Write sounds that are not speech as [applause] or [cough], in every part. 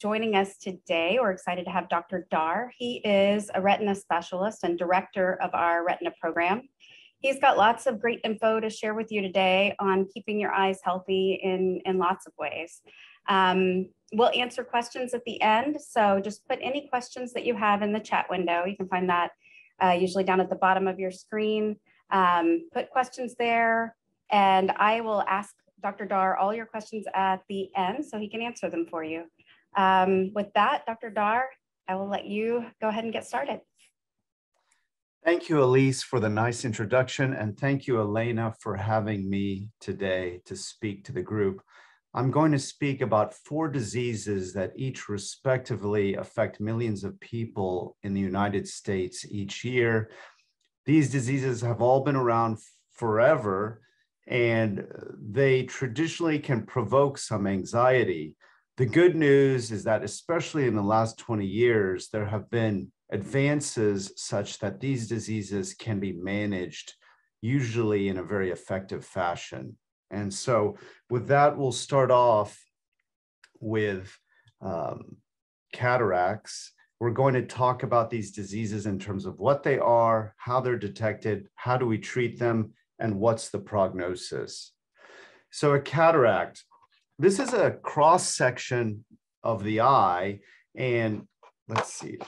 joining us today. We're excited to have Dr. Dahr. He is a retina specialist and director of our retina program. He's got lots of great info to share with you today on keeping your eyes healthy in, in lots of ways. Um, we'll answer questions at the end. So just put any questions that you have in the chat window. You can find that uh, usually down at the bottom of your screen. Um, put questions there and I will ask Dr. Dahr all your questions at the end so he can answer them for you. Um, with that, Dr. Dahr, I will let you go ahead and get started. Thank you, Elise, for the nice introduction. And thank you, Elena, for having me today to speak to the group. I'm going to speak about four diseases that each respectively affect millions of people in the United States each year. These diseases have all been around forever, and they traditionally can provoke some anxiety. The good news is that, especially in the last 20 years, there have been advances such that these diseases can be managed usually in a very effective fashion. And so, with that, we'll start off with um, cataracts. We're going to talk about these diseases in terms of what they are, how they're detected, how do we treat them, and what's the prognosis. So, a cataract, this is a cross section of the eye. And let's see,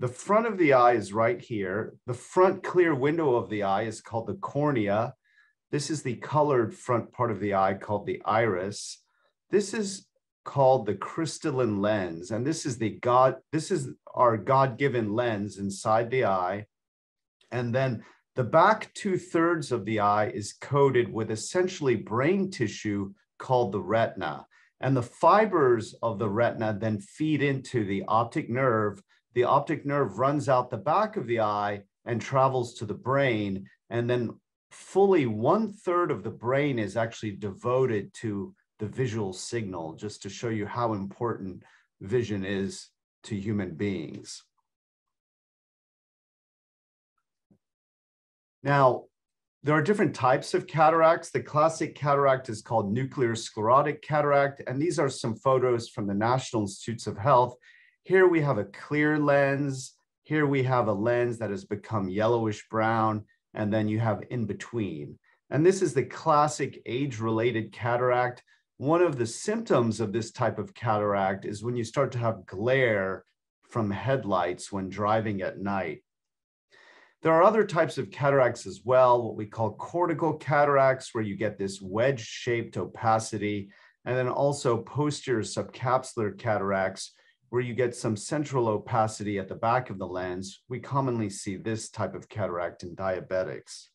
The front of the eye is right here. The front clear window of the eye is called the cornea. This is the colored front part of the eye called the iris. This is called the crystalline lens. And this is the God, this is our God-given lens inside the eye. And then the back two thirds of the eye is coated with essentially brain tissue called the retina. And the fibers of the retina then feed into the optic nerve the optic nerve runs out the back of the eye and travels to the brain. And then fully one third of the brain is actually devoted to the visual signal, just to show you how important vision is to human beings. Now, there are different types of cataracts. The classic cataract is called nuclear sclerotic cataract. And these are some photos from the National Institutes of Health. Here we have a clear lens. Here we have a lens that has become yellowish brown, and then you have in between. And this is the classic age-related cataract. One of the symptoms of this type of cataract is when you start to have glare from headlights when driving at night. There are other types of cataracts as well, what we call cortical cataracts, where you get this wedge-shaped opacity, and then also posterior subcapsular cataracts, where you get some central opacity at the back of the lens, we commonly see this type of cataract in diabetics.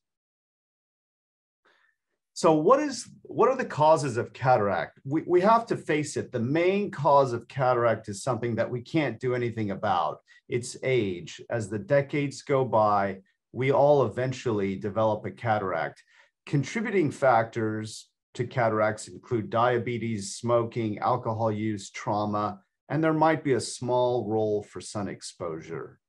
So what is what are the causes of cataract? We, we have to face it. The main cause of cataract is something that we can't do anything about. It's age. As the decades go by, we all eventually develop a cataract. Contributing factors to cataracts include diabetes, smoking, alcohol use, trauma, and there might be a small role for sun exposure.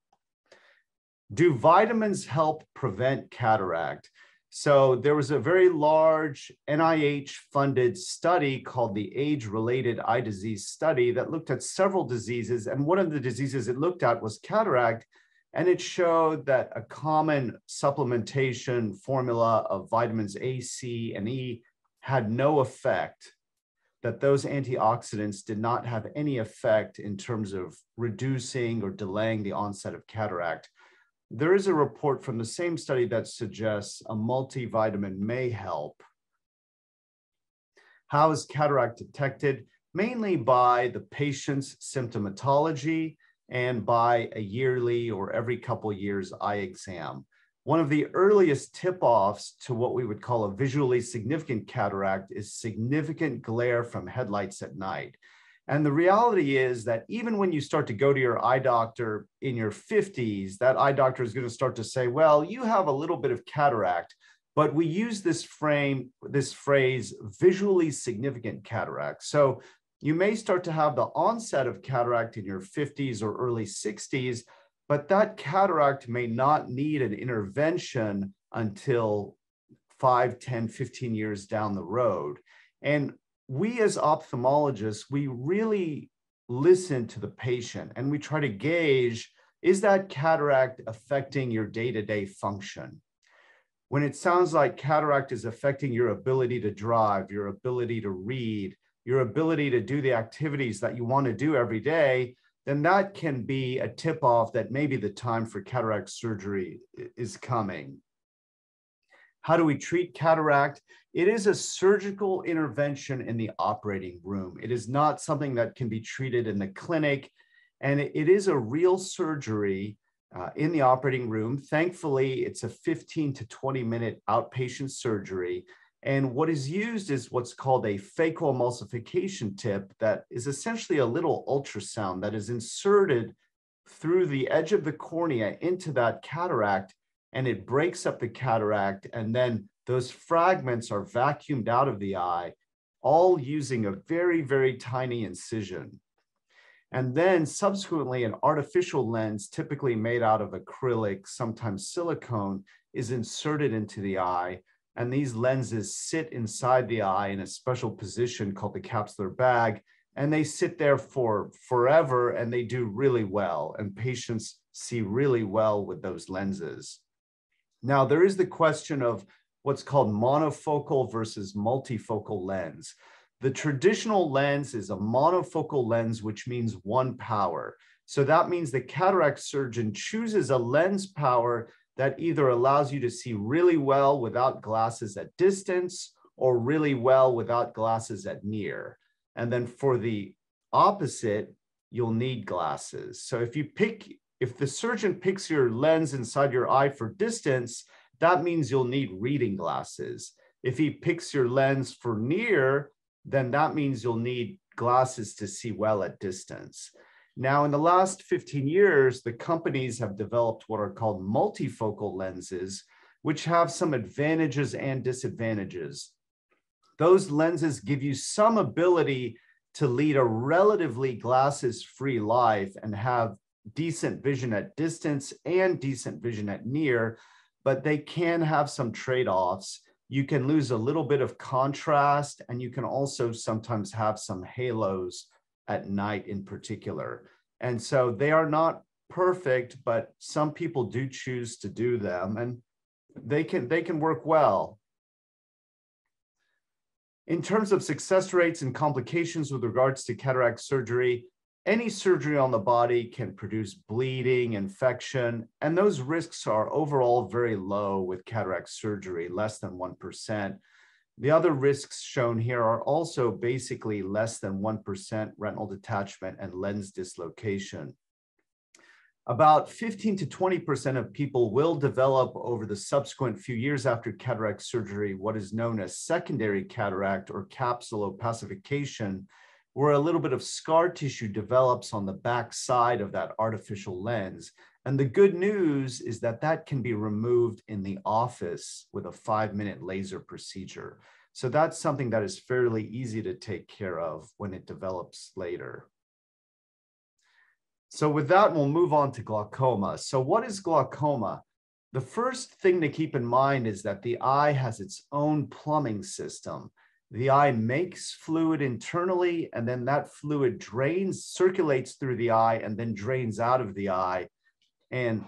Do vitamins help prevent cataract? So there was a very large NIH funded study called the age related eye disease study that looked at several diseases. And one of the diseases it looked at was cataract. And it showed that a common supplementation formula of vitamins A, C, and E had no effect that those antioxidants did not have any effect in terms of reducing or delaying the onset of cataract. There is a report from the same study that suggests a multivitamin may help. How is cataract detected? Mainly by the patient's symptomatology and by a yearly or every couple years eye exam. One of the earliest tip offs to what we would call a visually significant cataract is significant glare from headlights at night. And the reality is that even when you start to go to your eye doctor in your 50s, that eye doctor is going to start to say, well, you have a little bit of cataract. But we use this frame, this phrase, visually significant cataract. So you may start to have the onset of cataract in your 50s or early 60s, but that cataract may not need an intervention until 5, 10, 15 years down the road. And we as ophthalmologists, we really listen to the patient and we try to gauge is that cataract affecting your day to day function? When it sounds like cataract is affecting your ability to drive, your ability to read, your ability to do the activities that you want to do every day, then that can be a tip off that maybe the time for cataract surgery is coming. How do we treat cataract? It is a surgical intervention in the operating room. It is not something that can be treated in the clinic. And it is a real surgery uh, in the operating room. Thankfully, it's a 15 to 20 minute outpatient surgery. And what is used is what's called a phacoemulsification tip that is essentially a little ultrasound that is inserted through the edge of the cornea into that cataract and it breaks up the cataract. And then those fragments are vacuumed out of the eye, all using a very, very tiny incision. And then subsequently, an artificial lens, typically made out of acrylic, sometimes silicone, is inserted into the eye. And these lenses sit inside the eye in a special position called the capsular bag. And they sit there for forever and they do really well. And patients see really well with those lenses. Now, there is the question of what's called monofocal versus multifocal lens. The traditional lens is a monofocal lens, which means one power. So that means the cataract surgeon chooses a lens power that either allows you to see really well without glasses at distance or really well without glasses at near. And then for the opposite, you'll need glasses. So if you pick if the surgeon picks your lens inside your eye for distance, that means you'll need reading glasses. If he picks your lens for near, then that means you'll need glasses to see well at distance. Now, in the last 15 years, the companies have developed what are called multifocal lenses, which have some advantages and disadvantages. Those lenses give you some ability to lead a relatively glasses free life and have decent vision at distance and decent vision at near, but they can have some trade offs. You can lose a little bit of contrast, and you can also sometimes have some halos at night in particular. And so they are not perfect, but some people do choose to do them, and they can they can work well. In terms of success rates and complications with regards to cataract surgery, any surgery on the body can produce bleeding, infection, and those risks are overall very low with cataract surgery, less than 1%. The other risks shown here are also basically less than 1% retinal detachment and lens dislocation. About 15 to 20% of people will develop over the subsequent few years after cataract surgery what is known as secondary cataract or capsule capsulopacification, where a little bit of scar tissue develops on the back side of that artificial lens. And the good news is that that can be removed in the office with a five minute laser procedure. So that's something that is fairly easy to take care of when it develops later. So with that, we'll move on to glaucoma. So what is glaucoma? The first thing to keep in mind is that the eye has its own plumbing system the eye makes fluid internally, and then that fluid drains, circulates through the eye, and then drains out of the eye. And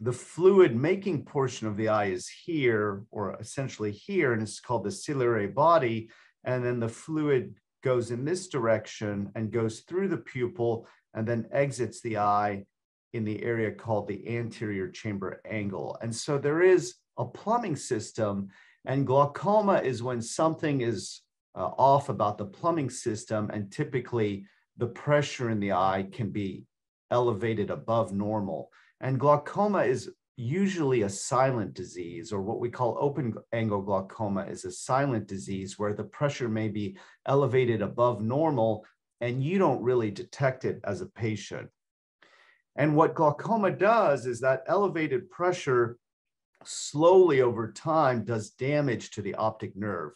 the fluid making portion of the eye is here, or essentially here, and it's called the ciliary body. And then the fluid goes in this direction and goes through the pupil and then exits the eye in the area called the anterior chamber angle. And so there is a plumbing system and glaucoma is when something is uh, off about the plumbing system, and typically the pressure in the eye can be elevated above normal. And glaucoma is usually a silent disease, or what we call open angle glaucoma is a silent disease where the pressure may be elevated above normal and you don't really detect it as a patient. And what glaucoma does is that elevated pressure slowly over time does damage to the optic nerve.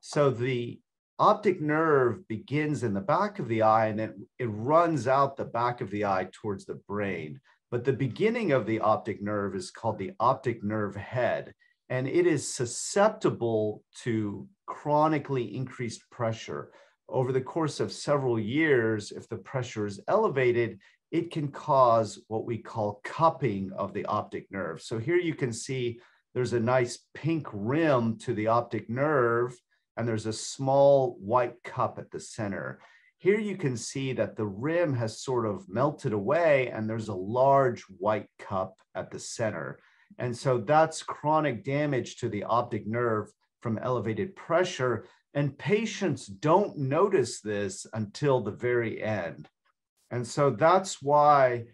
So the optic nerve begins in the back of the eye and then it runs out the back of the eye towards the brain. But the beginning of the optic nerve is called the optic nerve head, and it is susceptible to chronically increased pressure. Over the course of several years, if the pressure is elevated, it can cause what we call cupping of the optic nerve. So here you can see there's a nice pink rim to the optic nerve, and there's a small white cup at the center. Here you can see that the rim has sort of melted away and there's a large white cup at the center. And so that's chronic damage to the optic nerve from elevated pressure. And patients don't notice this until the very end. And so that's why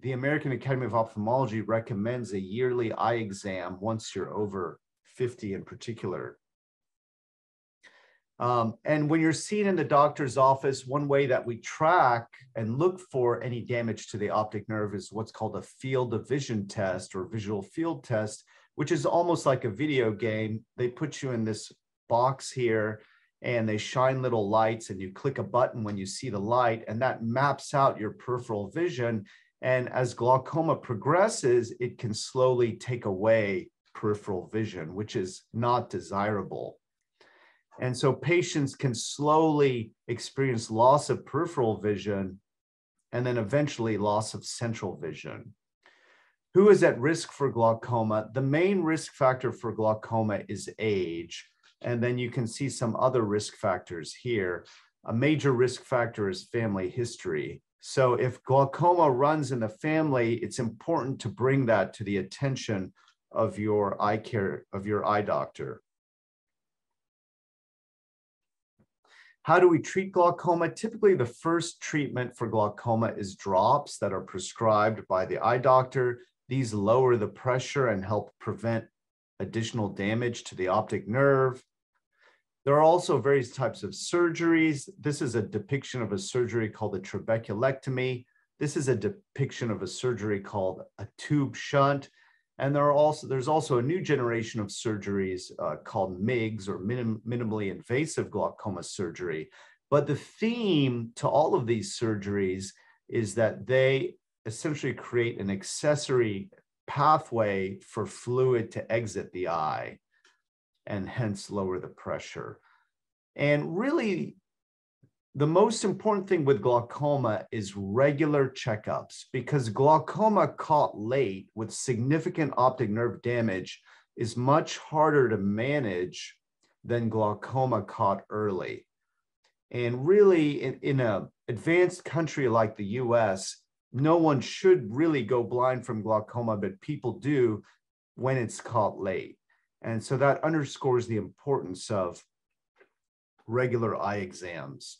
the American Academy of Ophthalmology recommends a yearly eye exam once you're over 50 in particular. Um, and when you're seen in the doctor's office, one way that we track and look for any damage to the optic nerve is what's called a field of vision test or visual field test, which is almost like a video game. They put you in this box here and they shine little lights and you click a button when you see the light and that maps out your peripheral vision. And as glaucoma progresses, it can slowly take away peripheral vision, which is not desirable. And so patients can slowly experience loss of peripheral vision and then eventually loss of central vision. Who is at risk for glaucoma? The main risk factor for glaucoma is age. And then you can see some other risk factors here. A major risk factor is family history. So if glaucoma runs in the family, it's important to bring that to the attention of your eye care, of your eye doctor. How do we treat glaucoma? Typically, the first treatment for glaucoma is drops that are prescribed by the eye doctor. These lower the pressure and help prevent additional damage to the optic nerve. There are also various types of surgeries. This is a depiction of a surgery called a trabeculectomy. This is a depiction of a surgery called a tube shunt. And there are also there's also a new generation of surgeries uh, called MIGS or minim, minimally invasive glaucoma surgery. But the theme to all of these surgeries is that they essentially create an accessory pathway for fluid to exit the eye and hence lower the pressure. And really, the most important thing with glaucoma is regular checkups because glaucoma caught late with significant optic nerve damage is much harder to manage than glaucoma caught early. And really, in, in an advanced country like the US, no one should really go blind from glaucoma, but people do when it's caught late. And so that underscores the importance of regular eye exams.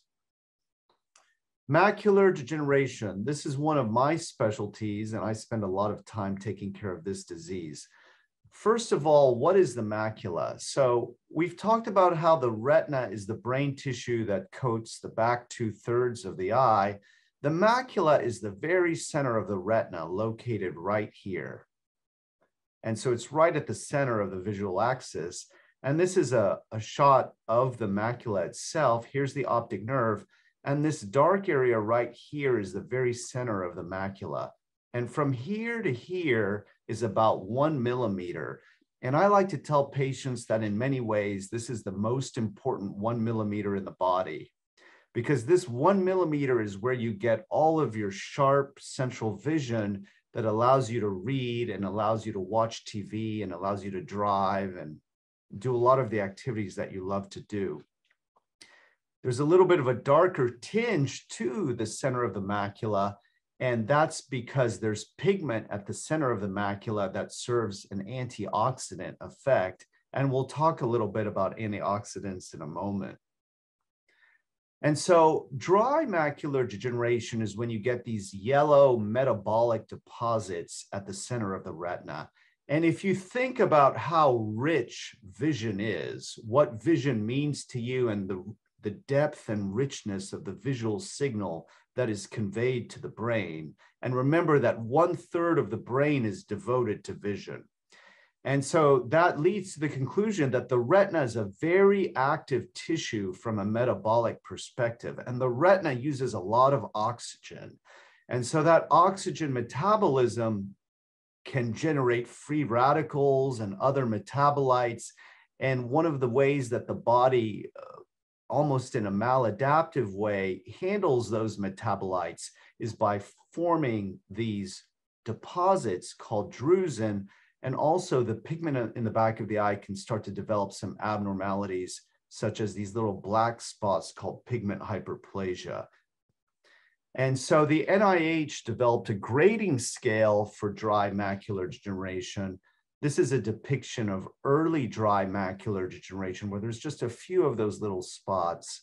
Macular degeneration. This is one of my specialties, and I spend a lot of time taking care of this disease. First of all, what is the macula? So we've talked about how the retina is the brain tissue that coats the back two thirds of the eye. The macula is the very center of the retina located right here. And so it's right at the center of the visual axis. And this is a, a shot of the macula itself. Here's the optic nerve. And this dark area right here is the very center of the macula. And from here to here is about one millimeter. And I like to tell patients that in many ways, this is the most important one millimeter in the body because this one millimeter is where you get all of your sharp central vision that allows you to read and allows you to watch TV and allows you to drive and do a lot of the activities that you love to do. There's a little bit of a darker tinge to the center of the macula, and that's because there's pigment at the center of the macula that serves an antioxidant effect. And we'll talk a little bit about antioxidants in a moment. And so dry macular degeneration is when you get these yellow metabolic deposits at the center of the retina. And if you think about how rich vision is, what vision means to you and the the depth and richness of the visual signal that is conveyed to the brain. And remember that one third of the brain is devoted to vision. And so that leads to the conclusion that the retina is a very active tissue from a metabolic perspective. And the retina uses a lot of oxygen. And so that oxygen metabolism can generate free radicals and other metabolites And one of the ways that the body, uh, almost in a maladaptive way, handles those metabolites is by forming these deposits called drusen. And also, the pigment in the back of the eye can start to develop some abnormalities, such as these little black spots called pigment hyperplasia. And so the NIH developed a grading scale for dry macular degeneration. This is a depiction of early dry macular degeneration where there's just a few of those little spots.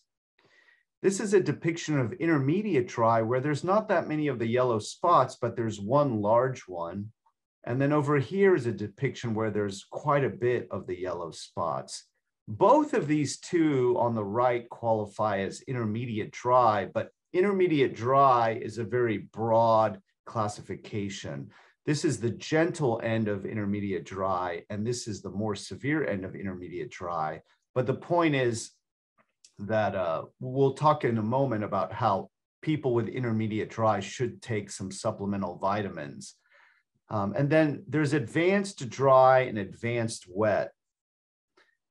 This is a depiction of intermediate dry where there's not that many of the yellow spots, but there's one large one. And then over here is a depiction where there's quite a bit of the yellow spots. Both of these two on the right qualify as intermediate dry, but intermediate dry is a very broad classification. This is the gentle end of intermediate dry, and this is the more severe end of intermediate dry. But the point is that uh, we'll talk in a moment about how people with intermediate dry should take some supplemental vitamins. Um, and then there's advanced dry and advanced wet.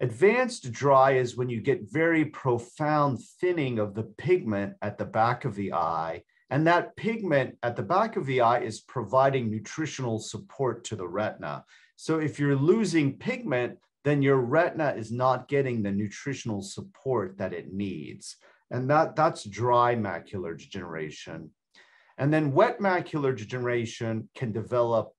Advanced dry is when you get very profound thinning of the pigment at the back of the eye. And that pigment at the back of the eye is providing nutritional support to the retina. So if you're losing pigment, then your retina is not getting the nutritional support that it needs. And that, that's dry macular degeneration. And then wet macular degeneration can develop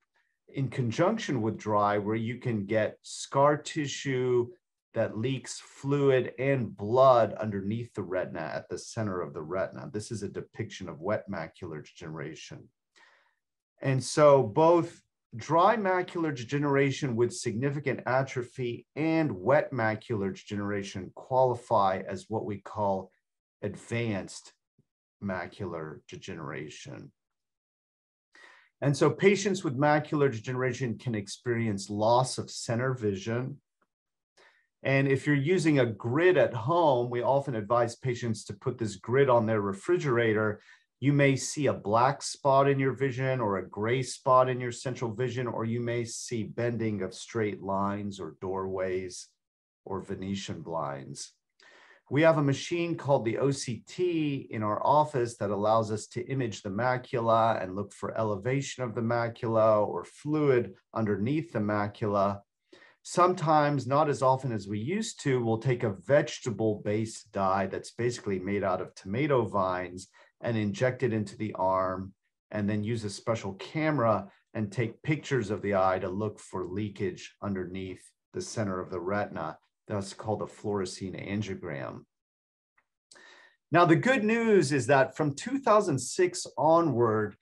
in conjunction with dry, where you can get scar tissue, that leaks fluid and blood underneath the retina at the center of the retina. This is a depiction of wet macular degeneration. And so both dry macular degeneration with significant atrophy and wet macular degeneration qualify as what we call advanced macular degeneration. And so patients with macular degeneration can experience loss of center vision, and if you're using a grid at home, we often advise patients to put this grid on their refrigerator. You may see a black spot in your vision or a gray spot in your central vision, or you may see bending of straight lines or doorways or Venetian blinds. We have a machine called the OCT in our office that allows us to image the macula and look for elevation of the macula or fluid underneath the macula. Sometimes, not as often as we used to, we'll take a vegetable based dye that's basically made out of tomato vines and inject it into the arm, and then use a special camera and take pictures of the eye to look for leakage underneath the center of the retina. That's called a fluorescein angiogram. Now, the good news is that from 2006 onward,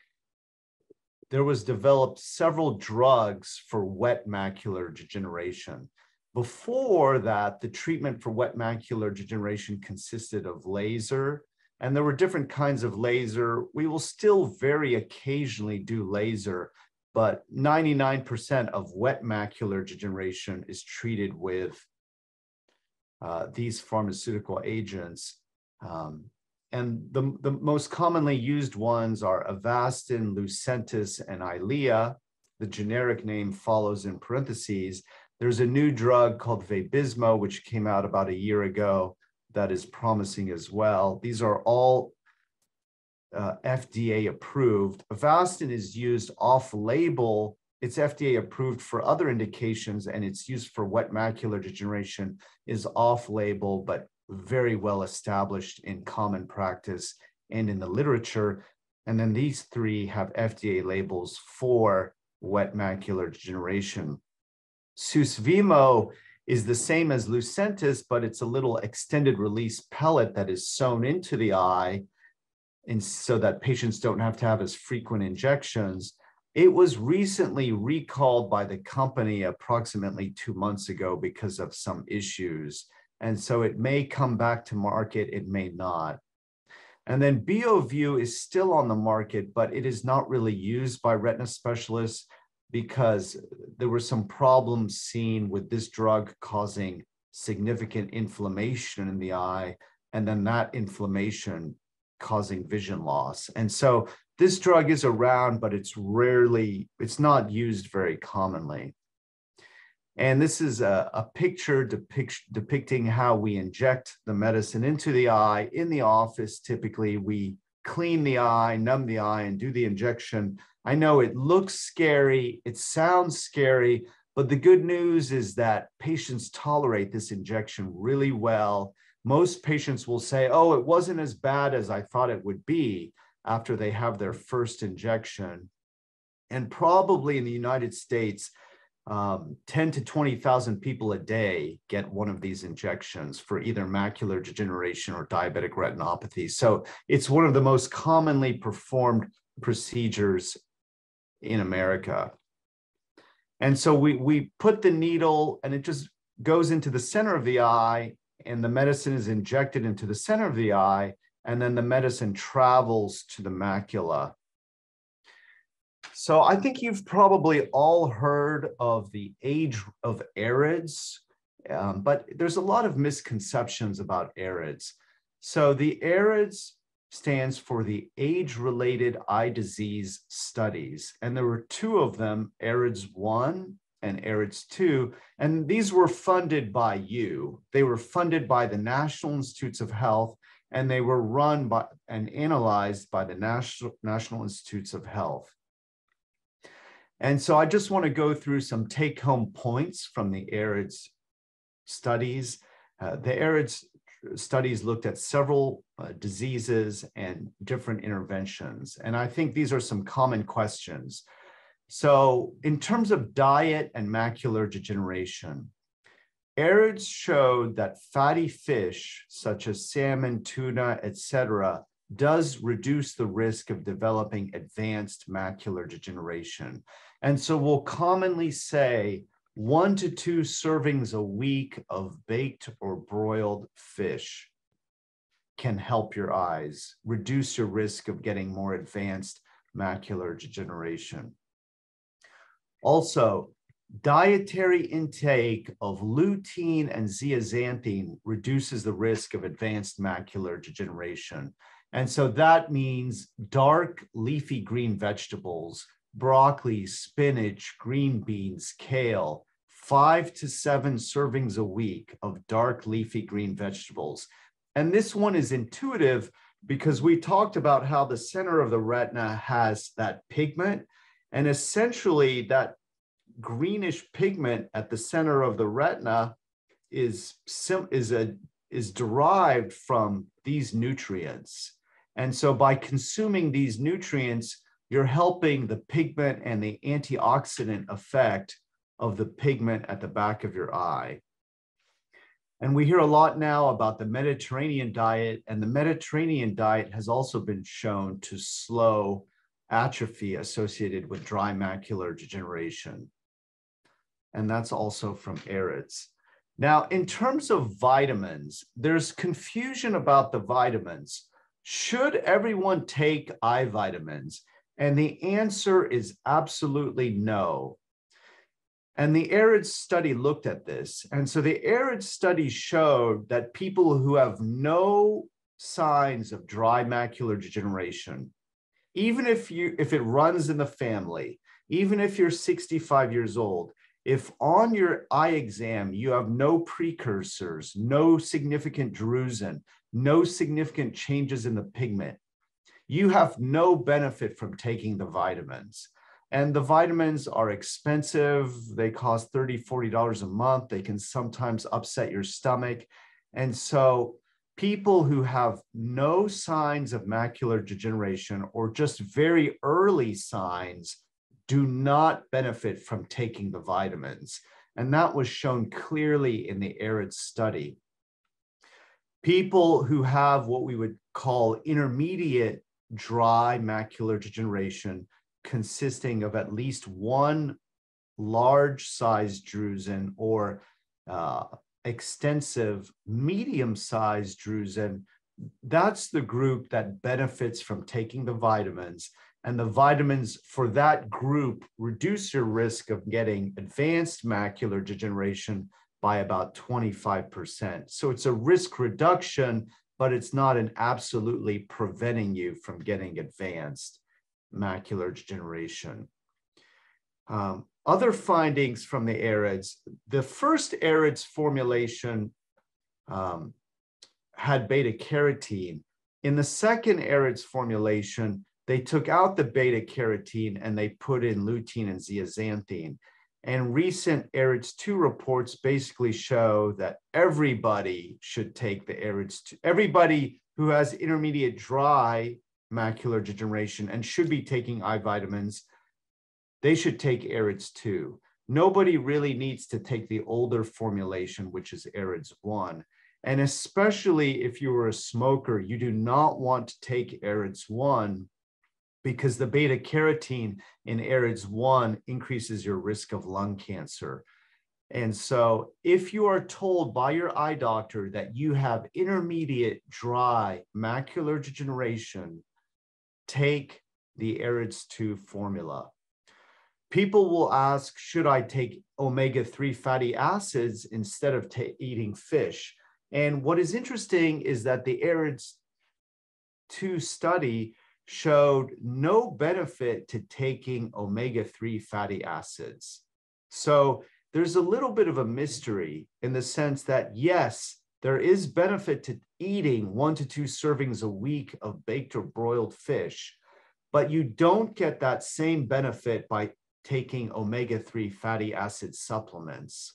there was developed several drugs for wet macular degeneration. Before that, the treatment for wet macular degeneration consisted of laser, and there were different kinds of laser. We will still very occasionally do laser, but 99% of wet macular degeneration is treated with uh, these pharmaceutical agents. Um, and the, the most commonly used ones are Avastin, Lucentis, and Eylea. The generic name follows in parentheses. There's a new drug called Vabysmo, which came out about a year ago that is promising as well. These are all uh, FDA approved. Avastin is used off label. It's FDA approved for other indications and it's used for wet macular degeneration is off label, but very well established in common practice and in the literature. And then these three have FDA labels for wet macular degeneration. Susvimo is the same as Lucentis, but it's a little extended release pellet that is sewn into the eye and so that patients don't have to have as frequent injections. It was recently recalled by the company approximately two months ago because of some issues. And so it may come back to market, it may not. And then Beovu is still on the market, but it is not really used by retina specialists because there were some problems seen with this drug causing significant inflammation in the eye, and then that inflammation causing vision loss. And so this drug is around, but it's rarely, it's not used very commonly. And this is a, a picture depict, depicting how we inject the medicine into the eye. In the office, typically we clean the eye, numb the eye, and do the injection. I know it looks scary, it sounds scary, but the good news is that patients tolerate this injection really well. Most patients will say, oh, it wasn't as bad as I thought it would be after they have their first injection. And probably in the United States, um, 10 to 20,000 people a day get one of these injections for either macular degeneration or diabetic retinopathy. So it's one of the most commonly performed procedures in America. And so we, we put the needle and it just goes into the center of the eye and the medicine is injected into the center of the eye and then the medicine travels to the macula. So I think you've probably all heard of the age of AREDS, um, but there's a lot of misconceptions about AREDS. So the AREDS stands for the Age-Related Eye Disease Studies, and there were two of them, AREDS 1 and AREDS 2, and these were funded by you. They were funded by the National Institutes of Health, and they were run by and analyzed by the National, National Institutes of Health. And so I just want to go through some take home points from the AREDS studies. Uh, the AREDS studies looked at several uh, diseases and different interventions. And I think these are some common questions. So in terms of diet and macular degeneration, AREDS showed that fatty fish, such as salmon, tuna, etc., does reduce the risk of developing advanced macular degeneration. And so we'll commonly say one to two servings a week of baked or broiled fish can help your eyes, reduce your risk of getting more advanced macular degeneration. Also, dietary intake of lutein and zeaxanthin reduces the risk of advanced macular degeneration. And so that means dark leafy green vegetables broccoli, spinach, green beans, kale, five to seven servings a week of dark leafy green vegetables. And this one is intuitive because we talked about how the center of the retina has that pigment. And essentially, that greenish pigment at the center of the retina is, is, a, is derived from these nutrients. And so by consuming these nutrients, you're helping the pigment and the antioxidant effect of the pigment at the back of your eye. And we hear a lot now about the Mediterranean diet, and the Mediterranean diet has also been shown to slow atrophy associated with dry macular degeneration. And that's also from AREDS. Now, in terms of vitamins, there's confusion about the vitamins. Should everyone take eye vitamins? And the answer is absolutely no. And the AREDS study looked at this. And so the AREDS study showed that people who have no signs of dry macular degeneration, even if you if it runs in the family, even if you're 65 years old, if on your eye exam you have no precursors, no significant drusen, no significant changes in the pigment, you have no benefit from taking the vitamins. And the vitamins are expensive. They cost $30, $40 a month. They can sometimes upset your stomach. And so people who have no signs of macular degeneration or just very early signs do not benefit from taking the vitamins. And that was shown clearly in the ARED study. People who have what we would call intermediate dry macular degeneration consisting of at least one large sized drusen or uh, extensive medium sized drusen, that's the group that benefits from taking the vitamins. And the vitamins for that group reduce your risk of getting advanced macular degeneration by about 25%. So it's a risk reduction but it's not an absolutely preventing you from getting advanced macular degeneration. Um, other findings from the AREDS, the first AREDS formulation um, had beta carotene. In the second AREDS formulation, they took out the beta carotene and they put in lutein and zeaxanthine. And recent AREDS 2 reports basically show that everybody should take the AREDS 2. Everybody who has intermediate dry macular degeneration and should be taking eye vitamins, they should take AREDS 2. Nobody really needs to take the older formulation, which is AREDS 1. And especially if you were a smoker, you do not want to take AREDS 1 because the beta carotene in AREDS 1 increases your risk of lung cancer. And so, if you are told by your eye doctor that you have intermediate dry macular degeneration, take the AREDS 2 formula. People will ask, should I take omega 3 fatty acids instead of eating fish? And what is interesting is that the AREDS 2 study showed no benefit to taking omega 3 fatty acids. So there's a little bit of a mystery in the sense that, yes, there is benefit to eating one to two servings a week of baked or broiled fish, but you don't get that same benefit by taking omega 3 fatty acid supplements.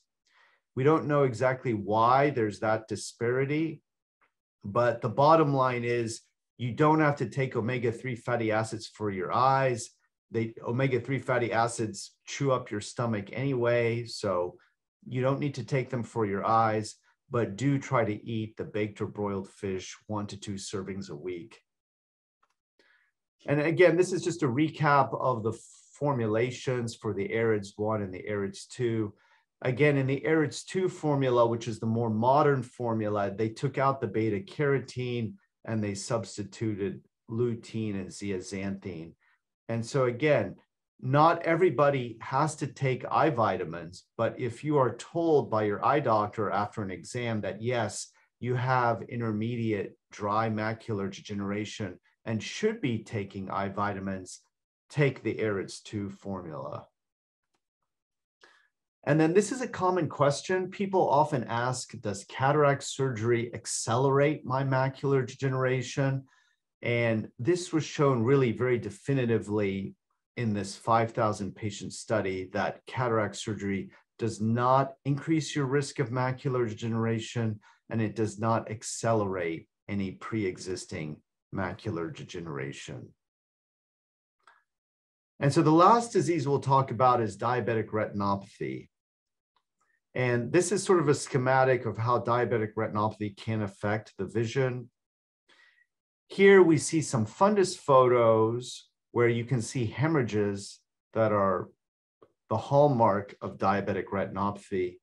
We don't know exactly why there's that disparity, but the bottom line is you don't have to take omega 3 fatty acids for your eyes. They omega 3 fatty acids chew up your stomach anyway, so you don't need to take them for your eyes, but do try to eat the baked or broiled fish one to two servings a week. And again, this is just a recap of the formulations for the AREDS 1 and the AREDS 2. Again, in the AREDS 2 formula, which is the more modern formula, they took out the beta carotene and they substituted lutein and zeaxanthine. And so again, not everybody has to take eye vitamins, but if you are told by your eye doctor after an exam that yes, you have intermediate dry macular degeneration and should be taking eye vitamins, take the AREDS 2 formula. And then this is a common question. People often ask, does cataract surgery accelerate my macular degeneration? And this was shown really very definitively in this 5,000 patient study that cataract surgery does not increase your risk of macular degeneration and it does not accelerate any pre-existing macular degeneration. And so the last disease we'll talk about is diabetic retinopathy. And this is sort of a schematic of how diabetic retinopathy can affect the vision. Here we see some fundus photos where you can see hemorrhages that are the hallmark of diabetic retinopathy.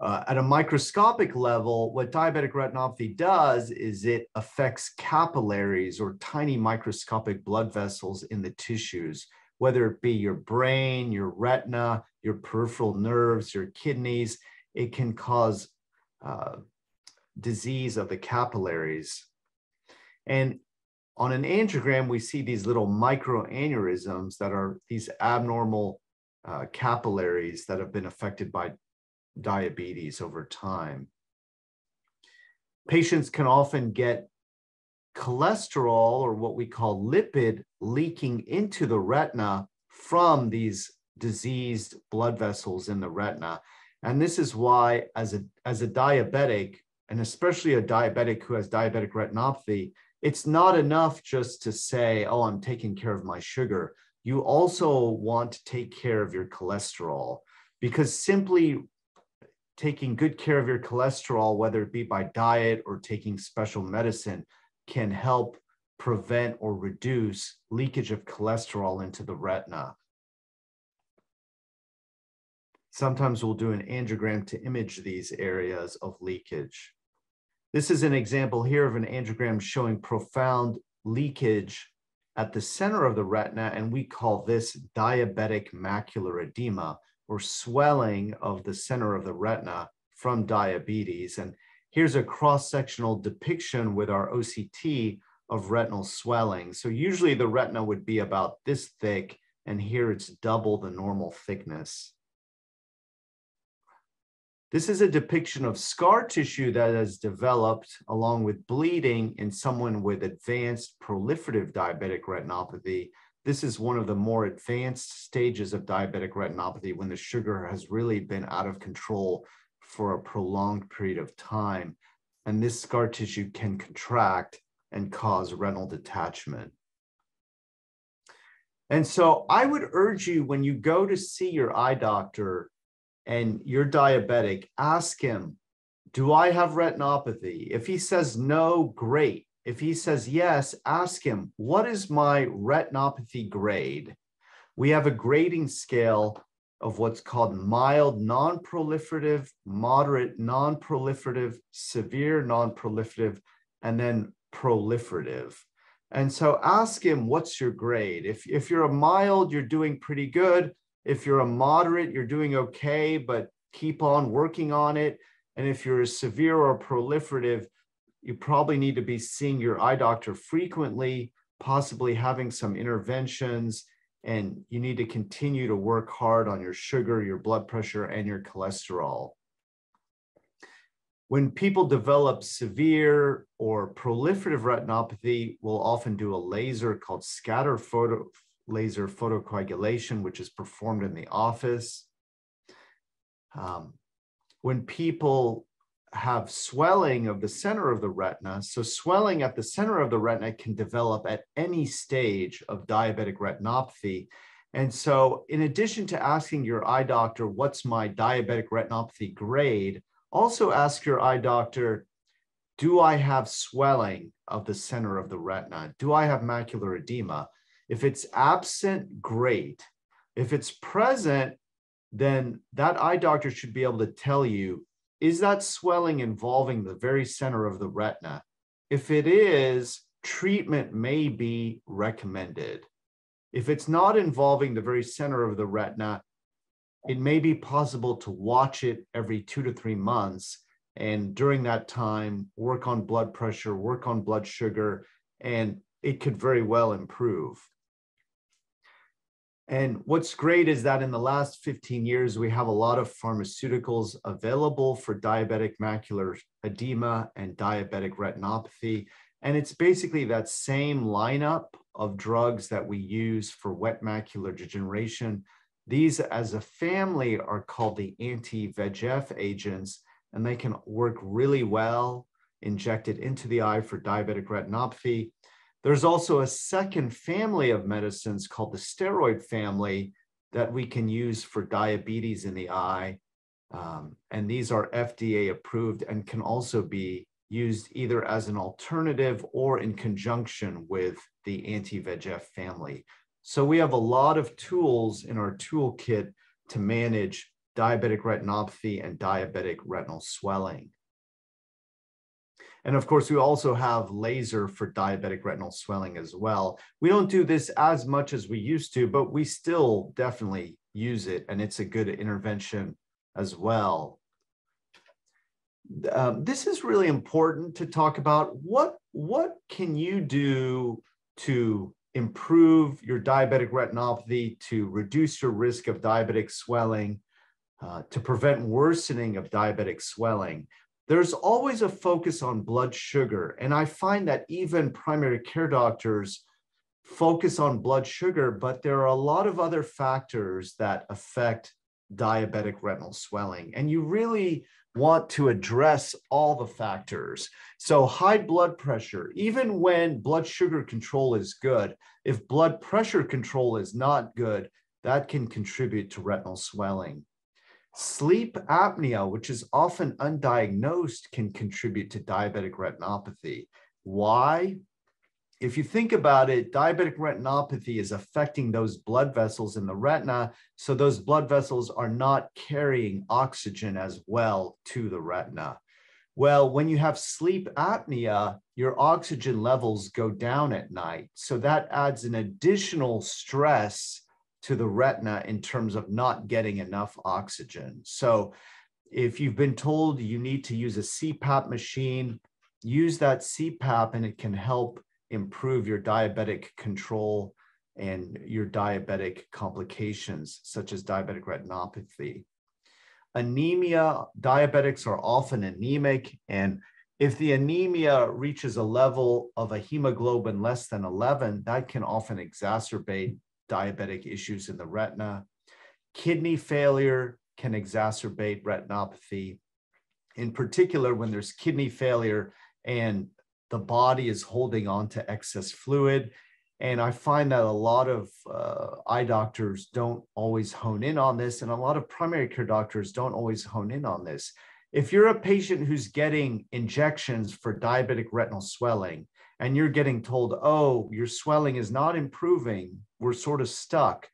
Uh, at a microscopic level, what diabetic retinopathy does is it affects capillaries or tiny microscopic blood vessels in the tissues, whether it be your brain, your retina, your peripheral nerves, your kidneys. It can cause uh, disease of the capillaries. And on an angiogram, we see these little microaneurysms that are these abnormal uh, capillaries that have been affected by diabetes over time. Patients can often get cholesterol or what we call lipid leaking into the retina from these diseased blood vessels in the retina. And this is why, as a, as a diabetic, and especially a diabetic who has diabetic retinopathy, it's not enough just to say, oh, I'm taking care of my sugar. You also want to take care of your cholesterol because simply taking good care of your cholesterol, whether it be by diet or taking special medicine, can help prevent or reduce leakage of cholesterol into the retina. Sometimes we'll do an angiogram to image these areas of leakage. This is an example here of an angiogram showing profound leakage at the center of the retina, and we call this diabetic macular edema or swelling of the center of the retina from diabetes. And here's a cross-sectional depiction with our OCT of retinal swelling. So usually the retina would be about this thick and here it's double the normal thickness. This is a depiction of scar tissue that has developed along with bleeding in someone with advanced proliferative diabetic retinopathy. This is one of the more advanced stages of diabetic retinopathy when the sugar has really been out of control for a prolonged period of time. And this scar tissue can contract and cause retinal detachment. And so I would urge you when you go to see your eye doctor and you're diabetic, ask him, Do I have retinopathy? If he says no, great. If he says yes, ask him, What is my retinopathy grade? We have a grading scale of what's called mild non proliferative, moderate non proliferative, severe non proliferative, and then proliferative. And so ask him, what's your grade? If, if you're a mild, you're doing pretty good. If you're a moderate, you're doing okay, but keep on working on it. And if you're severe or proliferative, you probably need to be seeing your eye doctor frequently, possibly having some interventions, and you need to continue to work hard on your sugar, your blood pressure, and your cholesterol. When people develop severe or proliferative retinopathy, we'll often do a laser called scatter photo, laser photocoagulation, which is performed in the office. Um, when people have swelling of the center of the retina, so swelling at the center of the retina can develop at any stage of diabetic retinopathy. And so, in addition to asking your eye doctor, what's my diabetic retinopathy grade, also ask your eye doctor, do I have swelling of the center of the retina? Do I have macular edema? If it's absent, great. If it's present, then that eye doctor should be able to tell you is that swelling involving the very center of the retina? If it is, treatment may be recommended. If it's not involving the very center of the retina, it may be possible to watch it every two to three months. And during that time, work on blood pressure, work on blood sugar, and it could very well improve. And what's great is that in the last 15 years, we have a lot of pharmaceuticals available for diabetic macular edema and diabetic retinopathy. And it's basically that same lineup of drugs that we use for wet macular degeneration. These, as a family, are called the anti VEGF agents, and they can work really well injected into the eye for diabetic retinopathy. There's also a second family of medicines called the steroid family that we can use for diabetes in the eye. Um, and these are FDA approved and can also be used either as an alternative or in conjunction with the anti VEGF family. So we have a lot of tools in our toolkit to manage diabetic retinopathy and diabetic retinal swelling. And of course, we also have laser for diabetic retinal swelling as well. We don't do this as much as we used to, but we still definitely use it, and it's a good intervention as well. Um, this is really important to talk about. What, what can you do to improve your diabetic retinopathy, to reduce your risk of diabetic swelling, uh, to prevent worsening of diabetic swelling? There's always a focus on blood sugar. And I find that even primary care doctors focus on blood sugar, but there are a lot of other factors that affect diabetic retinal swelling. And you really want to address all the factors. So, high blood pressure, even when blood sugar control is good, if blood pressure control is not good, that can contribute to retinal swelling. Sleep apnea, which is often undiagnosed, can contribute to diabetic retinopathy. Why? If you think about it, diabetic retinopathy is affecting those blood vessels in the retina. So those blood vessels are not carrying oxygen as well to the retina. Well, when you have sleep apnea, your oxygen levels go down at night. So that adds an additional stress to the retina in terms of not getting enough oxygen. So if you've been told you need to use a CPAP machine, use that CPAP and it can help improve your diabetic control and your diabetic complications, such as diabetic retinopathy. Anemia, diabetics are often anemic, and if the anemia reaches a level of a hemoglobin less than 11, that can often exacerbate diabetic issues in the retina. Kidney failure can exacerbate retinopathy. In particular, when there's kidney failure and the body is holding on to excess fluid. And I find that a lot of uh, eye doctors don't always hone in on this, and a lot of primary care doctors don't always hone in on this. If you're a patient who's getting injections for diabetic retinal swelling, and you're getting told, oh, your swelling is not improving, we're sort of stuck,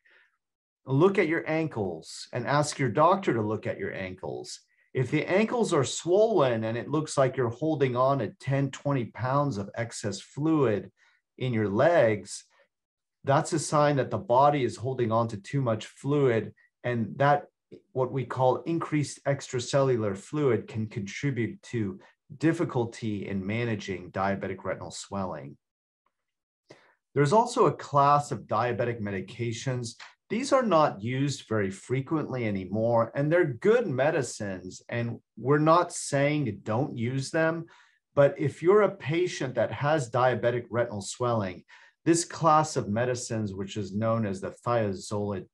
look at your ankles and ask your doctor to look at your ankles. If the ankles are swollen and it looks like you're holding on to 10, 20 pounds of excess fluid in your legs, that's a sign that the body is holding on to too much fluid. And that, what we call increased extracellular fluid, can contribute to difficulty in managing diabetic retinal swelling. There's also a class of diabetic medications these are not used very frequently anymore, and they're good medicines. And we're not saying don't use them, but if you're a patient that has diabetic retinal swelling, this class of medicines, which is known as the thiazolid,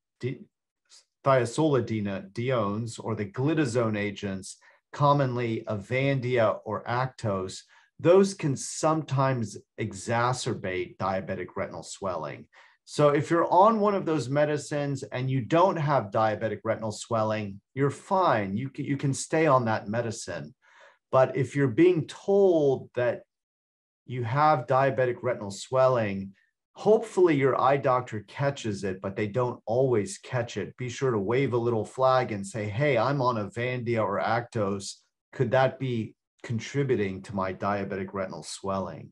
thiazolidinediones or the glitazone agents, commonly Avandia or Actos, those can sometimes exacerbate diabetic retinal swelling. So if you're on one of those medicines and you don't have diabetic retinal swelling, you're fine. You can, you can stay on that medicine. But if you're being told that you have diabetic retinal swelling, hopefully your eye doctor catches it, but they don't always catch it. Be sure to wave a little flag and say, hey, I'm on Avandia or Actos. Could that be contributing to my diabetic retinal swelling?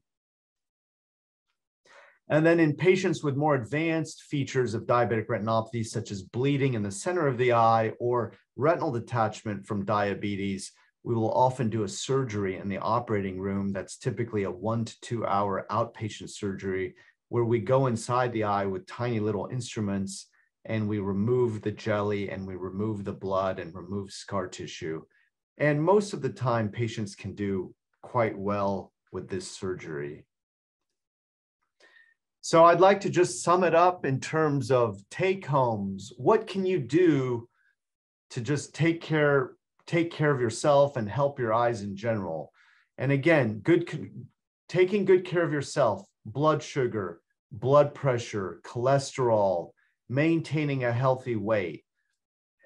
And then in patients with more advanced features of diabetic retinopathy, such as bleeding in the center of the eye or retinal detachment from diabetes, we will often do a surgery in the operating room that's typically a one to two hour outpatient surgery where we go inside the eye with tiny little instruments and we remove the jelly and we remove the blood and remove scar tissue. And most of the time, patients can do quite well with this surgery. So I'd like to just sum it up in terms of take homes. What can you do to just take care take care of yourself and help your eyes in general? And again, good taking good care of yourself, blood sugar, blood pressure, cholesterol, maintaining a healthy weight,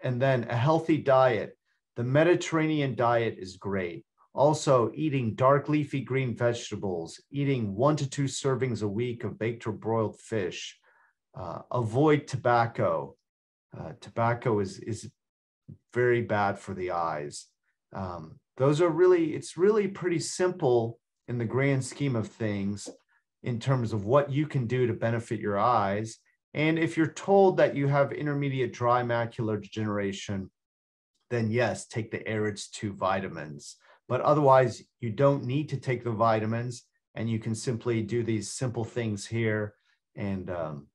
and then a healthy diet. The Mediterranean diet is great. Also, eating dark leafy green vegetables, eating one to two servings a week of baked or broiled fish. Uh, avoid tobacco. Uh, tobacco is, is very bad for the eyes. Um, those are really, it's really pretty simple in the grand scheme of things in terms of what you can do to benefit your eyes. And if you're told that you have intermediate dry macular degeneration, then yes, take the AREDS 2 vitamins. But otherwise, you don't need to take the vitamins and you can simply do these simple things here. And um,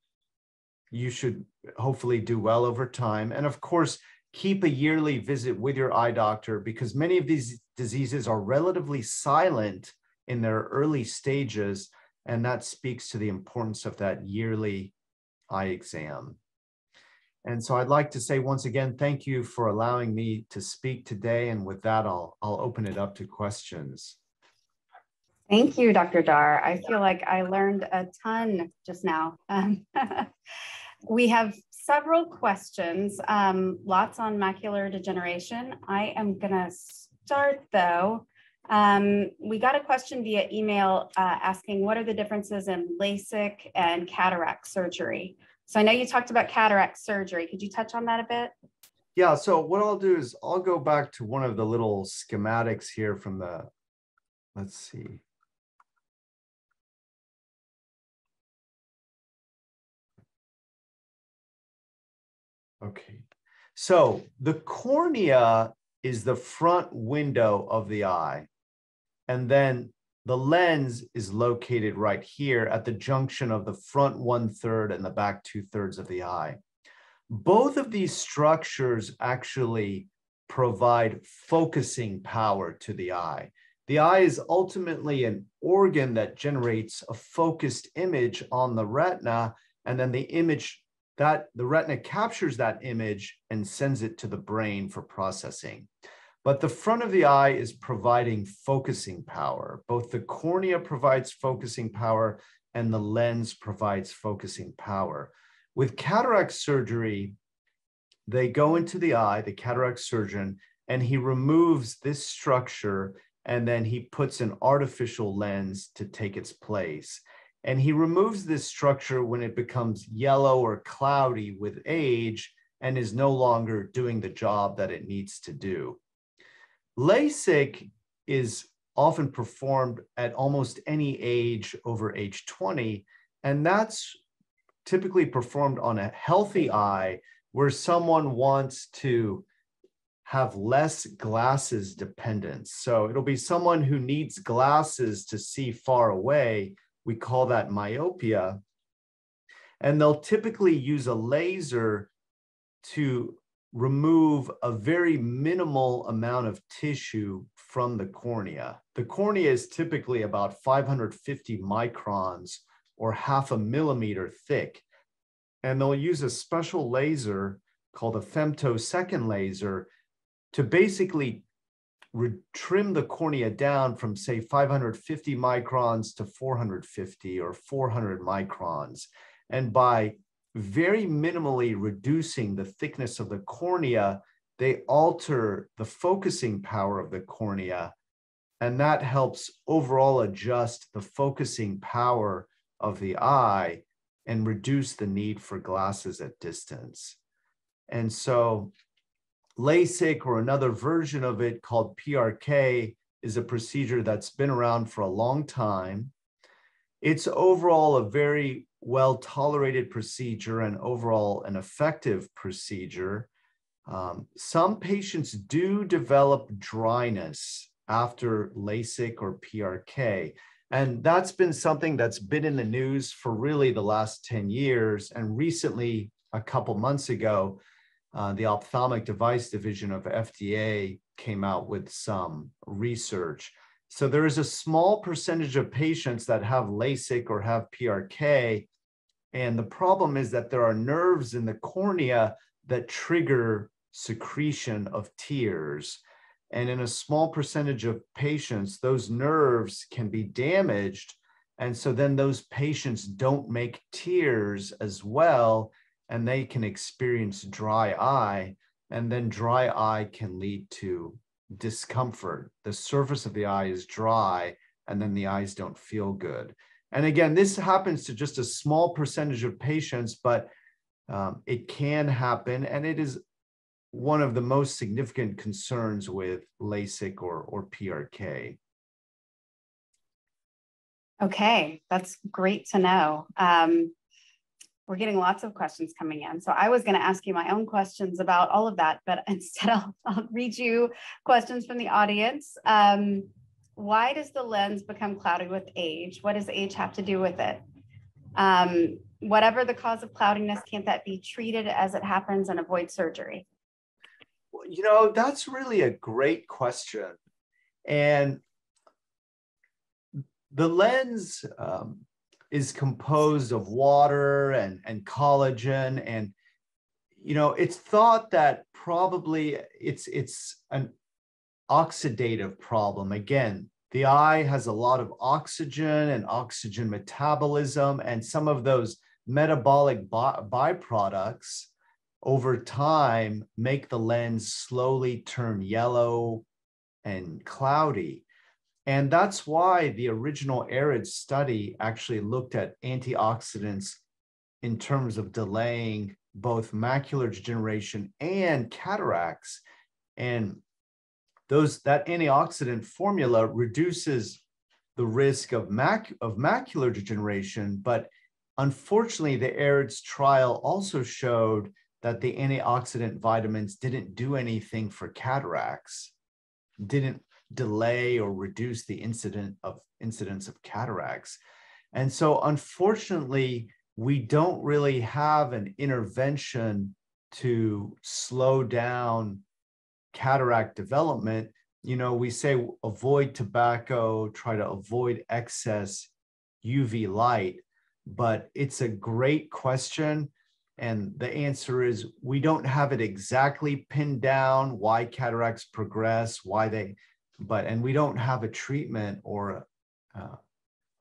you should hopefully do well over time. And of course, keep a yearly visit with your eye doctor because many of these diseases are relatively silent in their early stages. And that speaks to the importance of that yearly eye exam. And so I'd like to say once again, thank you for allowing me to speak today. And with that, I'll, I'll open it up to questions. Thank you, Dr. Dahr. I feel like I learned a ton just now. Um, [laughs] we have several questions, um, lots on macular degeneration. I am going to start though. Um, we got a question via email uh, asking what are the differences in LASIK and cataract surgery? So I know you talked about cataract surgery. Could you touch on that a bit? Yeah, so what I'll do is I'll go back to one of the little schematics here from the, let's see. Okay, so the cornea is the front window of the eye. And then the lens is located right here at the junction of the front one third and the back two thirds of the eye. Both of these structures actually provide focusing power to the eye. The eye is ultimately an organ that generates a focused image on the retina, and then the image that the retina captures that image and sends it to the brain for processing. But the front of the eye is providing focusing power. Both the cornea provides focusing power and the lens provides focusing power. With cataract surgery, they go into the eye, the cataract surgeon, and he removes this structure and then he puts an artificial lens to take its place. And he removes this structure when it becomes yellow or cloudy with age and is no longer doing the job that it needs to do. LASIK is often performed at almost any age over age 20, and that's typically performed on a healthy eye where someone wants to have less glasses dependence. So it'll be someone who needs glasses to see far away. We call that myopia. And they'll typically use a laser to remove a very minimal amount of tissue from the cornea. The cornea is typically about 550 microns or half a millimeter thick. And they'll use a special laser called a femtosecond laser to basically trim the cornea down from say 550 microns to 450 or 400 microns. And by very minimally reducing the thickness of the cornea, they alter the focusing power of the cornea. And that helps overall adjust the focusing power of the eye and reduce the need for glasses at distance. And so LASIK or another version of it called PRK is a procedure that's been around for a long time. It's overall a very well tolerated procedure and overall an effective procedure. Um, some patients do develop dryness after LASIK or PRK. And that's been something that's been in the news for really the last 10 years. And recently, a couple months ago, uh, the ophthalmic device division of FDA came out with some research so there is a small percentage of patients that have LASIK or have PRK. And the problem is that there are nerves in the cornea that trigger secretion of tears. And in a small percentage of patients, those nerves can be damaged. And so then those patients don't make tears as well, and they can experience dry eye. And then dry eye can lead to discomfort. The surface of the eye is dry, and then the eyes don't feel good. And again, this happens to just a small percentage of patients, but um, it can happen, and it is one of the most significant concerns with LASIK or, or PRK. Okay, that's great to know. Um, we're getting lots of questions coming in. So I was going to ask you my own questions about all of that, but [laughs] instead I'll, I'll read you questions from the audience. Um, why does the lens become cloudy with age? What does age have to do with it? Um, whatever the cause of cloudiness, can't that be treated as it happens and avoid surgery? You know, that's really a great question. And the lens, um, is composed of water and, and collagen and you know it's thought that probably it's it's an oxidative problem again the eye has a lot of oxygen and oxygen metabolism and some of those metabolic by- byproducts over time make the lens slowly turn yellow and cloudy and that's why the original ARED study actually looked at antioxidants in terms of delaying both macular degeneration and cataracts. And those that antioxidant formula reduces the risk of, mac, of macular degeneration, but unfortunately, the AREDS trial also showed that the antioxidant vitamins didn't do anything for cataracts, didn't delay or reduce the incident of incidence of cataracts. And so unfortunately, we don't really have an intervention to slow down cataract development. You know, we say avoid tobacco, try to avoid excess UV light, but it's a great question. And the answer is we don't have it exactly pinned down why cataracts progress, why they, but, and we don't have a treatment or uh,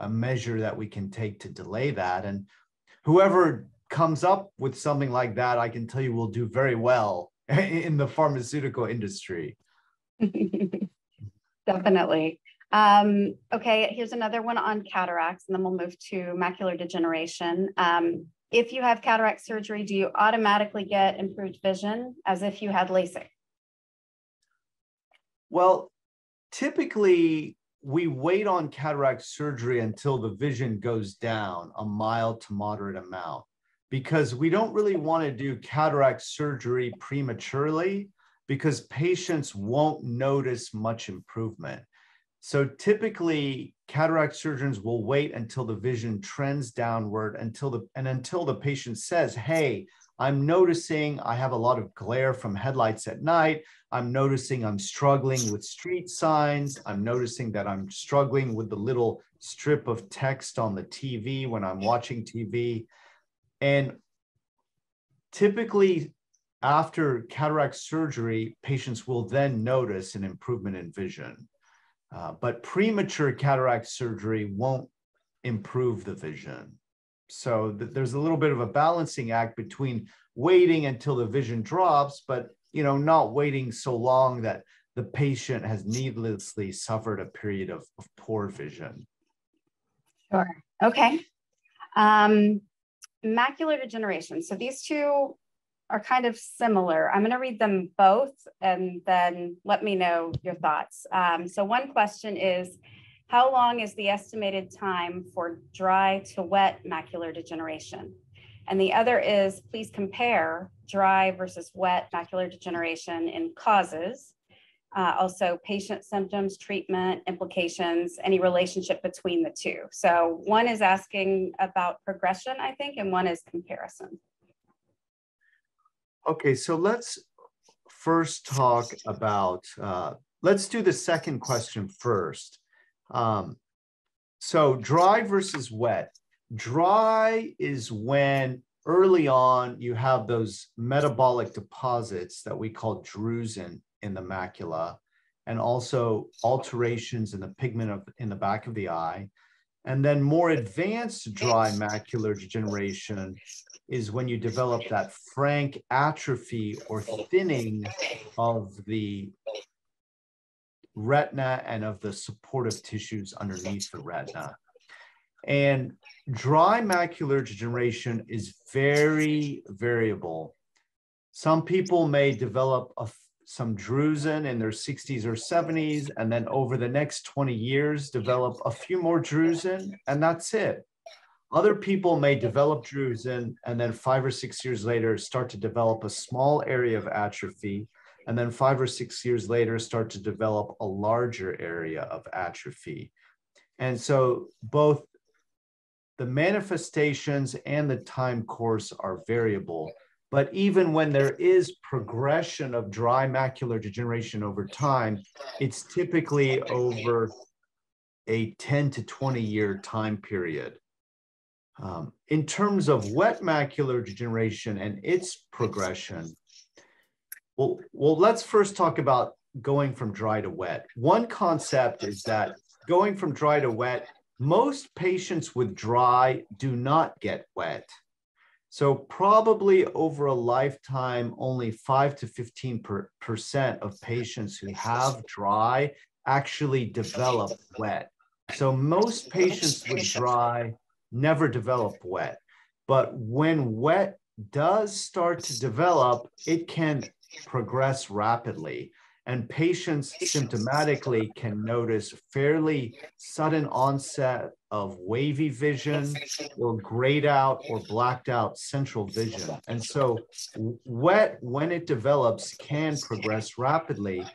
a measure that we can take to delay that. And whoever comes up with something like that, I can tell you will do very well [laughs] in the pharmaceutical industry. [laughs] Definitely. Um, okay, here's another one on cataracts, and then we'll move to macular degeneration. Um, if you have cataract surgery, do you automatically get improved vision as if you had LASIK? Well, typically we wait on cataract surgery until the vision goes down a mild to moderate amount because we don't really want to do cataract surgery prematurely because patients won't notice much improvement. So typically cataract surgeons will wait until the vision trends downward until the and until the patient says, "Hey, I'm noticing I have a lot of glare from headlights at night. I'm noticing I'm struggling with street signs. I'm noticing that I'm struggling with the little strip of text on the TV when I'm watching TV. And typically, after cataract surgery, patients will then notice an improvement in vision. Uh, but premature cataract surgery won't improve the vision. So th- there's a little bit of a balancing act between waiting until the vision drops, but you know, not waiting so long that the patient has needlessly suffered a period of, of poor vision. Sure. Okay. Um, macular degeneration. So these two are kind of similar. I'm going to read them both and then let me know your thoughts. Um, so one question is, how long is the estimated time for dry to wet macular degeneration? And the other is please compare dry versus wet macular degeneration in causes, uh, also patient symptoms, treatment, implications, any relationship between the two. So one is asking about progression, I think, and one is comparison. Okay, so let's first talk about, uh, let's do the second question first. Um, so dry versus wet. Dry is when early on you have those metabolic deposits that we call drusen in the macula, and also alterations in the pigment of, in the back of the eye. And then more advanced dry macular degeneration is when you develop that frank atrophy or thinning of the retina and of the supportive tissues underneath the retina. And dry macular degeneration is very variable. Some people may develop a, some drusen in their 60s or 70s, and then over the next 20 years, develop a few more drusen, and that's it. Other people may develop drusen, and then five or six years later, start to develop a small area of atrophy, and then five or six years later start to develop a larger area of atrophy. And so both the manifestations and the time course are variable. But even when there is progression of dry macular degeneration over time, it's typically over a 10 to 20 year time period. Um, in terms of wet macular degeneration and its progression, well, well, let's first talk about going from dry to wet. One concept is that going from dry to wet, most patients with dry do not get wet. So probably over a lifetime, only five to 15% of patients who have dry actually develop wet. So most patients with dry never develop wet. But when wet does start to develop, it can progress rapidly. And patients symptomatically can notice fairly sudden onset of wavy vision or grayed out or blacked out central vision. And so, wet, when it develops, can progress rapidly.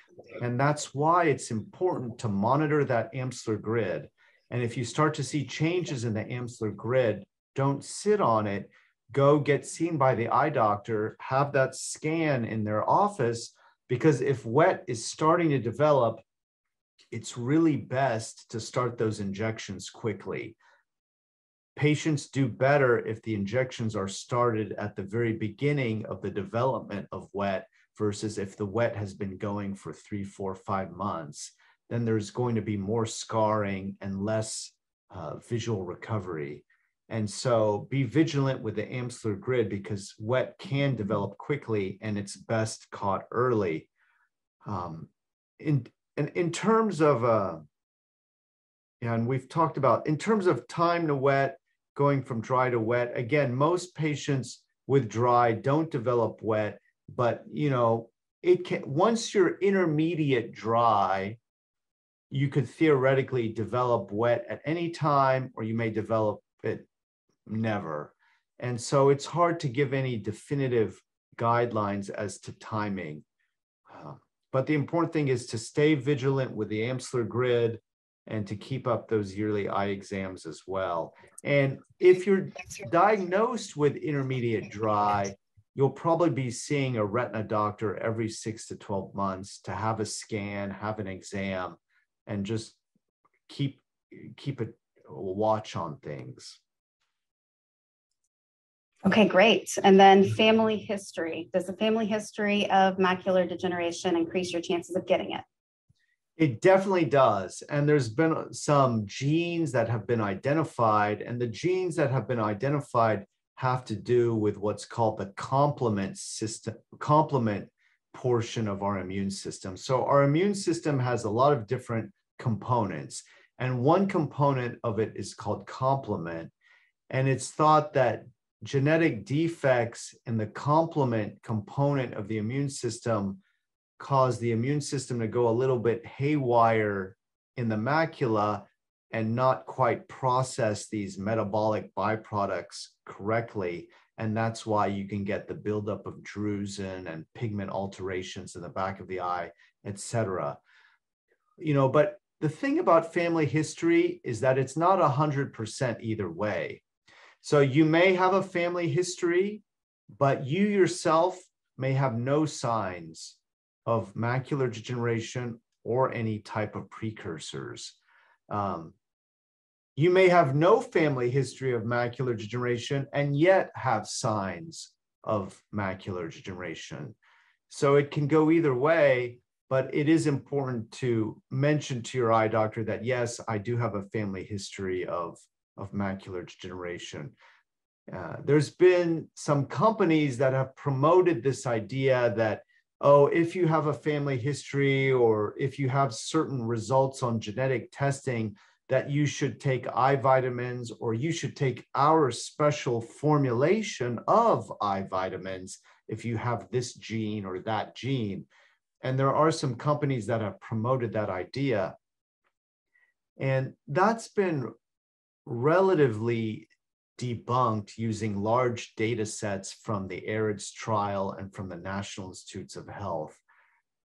And that's why it's important to monitor that Amsler grid. And if you start to see changes in the Amsler grid, don't sit on it. Go get seen by the eye doctor, have that scan in their office, because if wet is starting to develop, it's really best to start those injections quickly. Patients do better if the injections are started at the very beginning of the development of wet versus if the wet has been going for three, four, five months, then there's going to be more scarring and less uh, visual recovery. And so be vigilant with the Amsler grid because wet can develop quickly and it's best caught early. Um, in, in, in terms of, uh, and we've talked about, in terms of time to wet, going from dry to wet, again, most patients with dry don't develop wet but you know it can once you're intermediate dry you could theoretically develop wet at any time or you may develop never. And so it's hard to give any definitive guidelines as to timing. Uh, but the important thing is to stay vigilant with the amsler grid and to keep up those yearly eye exams as well. And if you're diagnosed with intermediate dry you'll probably be seeing a retina doctor every six to 12 months to have a scan, have an exam, and just keep keep a watch on things. Okay, great. And then mm-hmm. family history. Does the family history of macular degeneration increase your chances of getting it? It definitely does. And there's been some genes that have been identified, and the genes that have been identified have to do with what's called the complement system, complement portion of our immune system. So our immune system has a lot of different components, and one component of it is called complement. And it's thought that genetic defects in the complement component of the immune system cause the immune system to go a little bit haywire in the macula and not quite process these metabolic byproducts correctly. And that's why you can get the buildup of drusen and pigment alterations in the back of the eye, etc. You know, but the thing about family history is that it's not 100% either way. So you may have a family history, but you yourself may have no signs of macular degeneration or any type of precursors. Um, you may have no family history of macular degeneration and yet have signs of macular degeneration. So it can go either way, but it is important to mention to your eye doctor that yes, I do have a family history of, of macular degeneration. Uh, there's been some companies that have promoted this idea that oh, if you have a family history or if you have certain results on genetic testing, that you should take eye vitamins or you should take our special formulation of eye vitamins if you have this gene or that gene. And there are some companies that have promoted that idea. And that's been relatively debunked using large data sets from the AREDS trial and from the National Institutes of Health.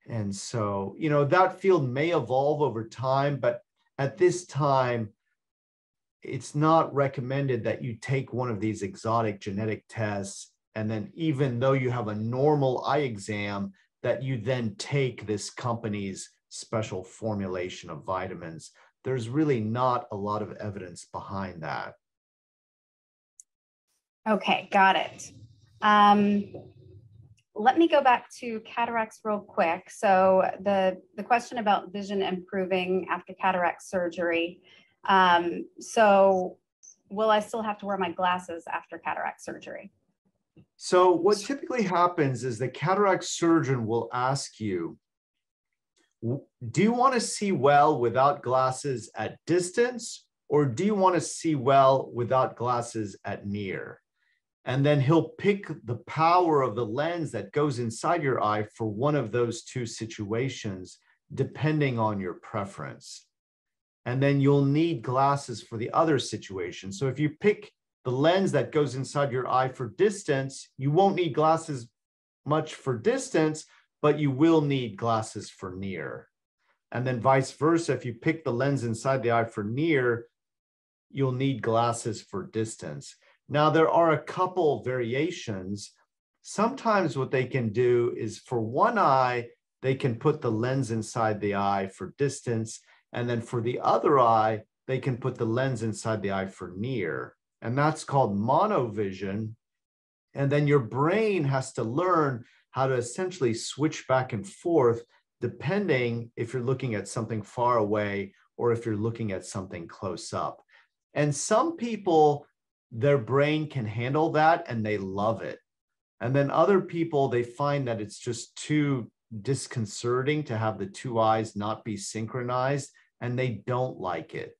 And so, you know, that field may evolve over time, but at this time, it's not recommended that you take one of these exotic genetic tests. And then, even though you have a normal eye exam, that you then take this company's special formulation of vitamins. There's really not a lot of evidence behind that. Okay, got it. Um, let me go back to cataracts real quick. So the, the question about vision improving after cataract surgery. Um, so will I still have to wear my glasses after cataract surgery? So what typically happens is the cataract surgeon will ask you, do you want to see well without glasses at distance or do you want to see well without glasses at near? And then he'll pick the power of the lens that goes inside your eye for one of those two situations, depending on your preference. And then you'll need glasses for the other situation. So if you pick the lens that goes inside your eye for distance, you won't need glasses much for distance, but you will need glasses for near. And then vice versa, if you pick the lens inside the eye for near, you'll need glasses for distance. Now, there are a couple variations. Sometimes what they can do is for one eye, they can put the lens inside the eye for distance. And then for the other eye, they can put the lens inside the eye for near. And that's called monovision. And then your brain has to learn how to essentially switch back and forth, depending if you're looking at something far away or if you're looking at something close up. And some people, their brain can handle that and they love it. And then other people, they find that it's just too disconcerting to have the two eyes not be synchronized and they don't like it.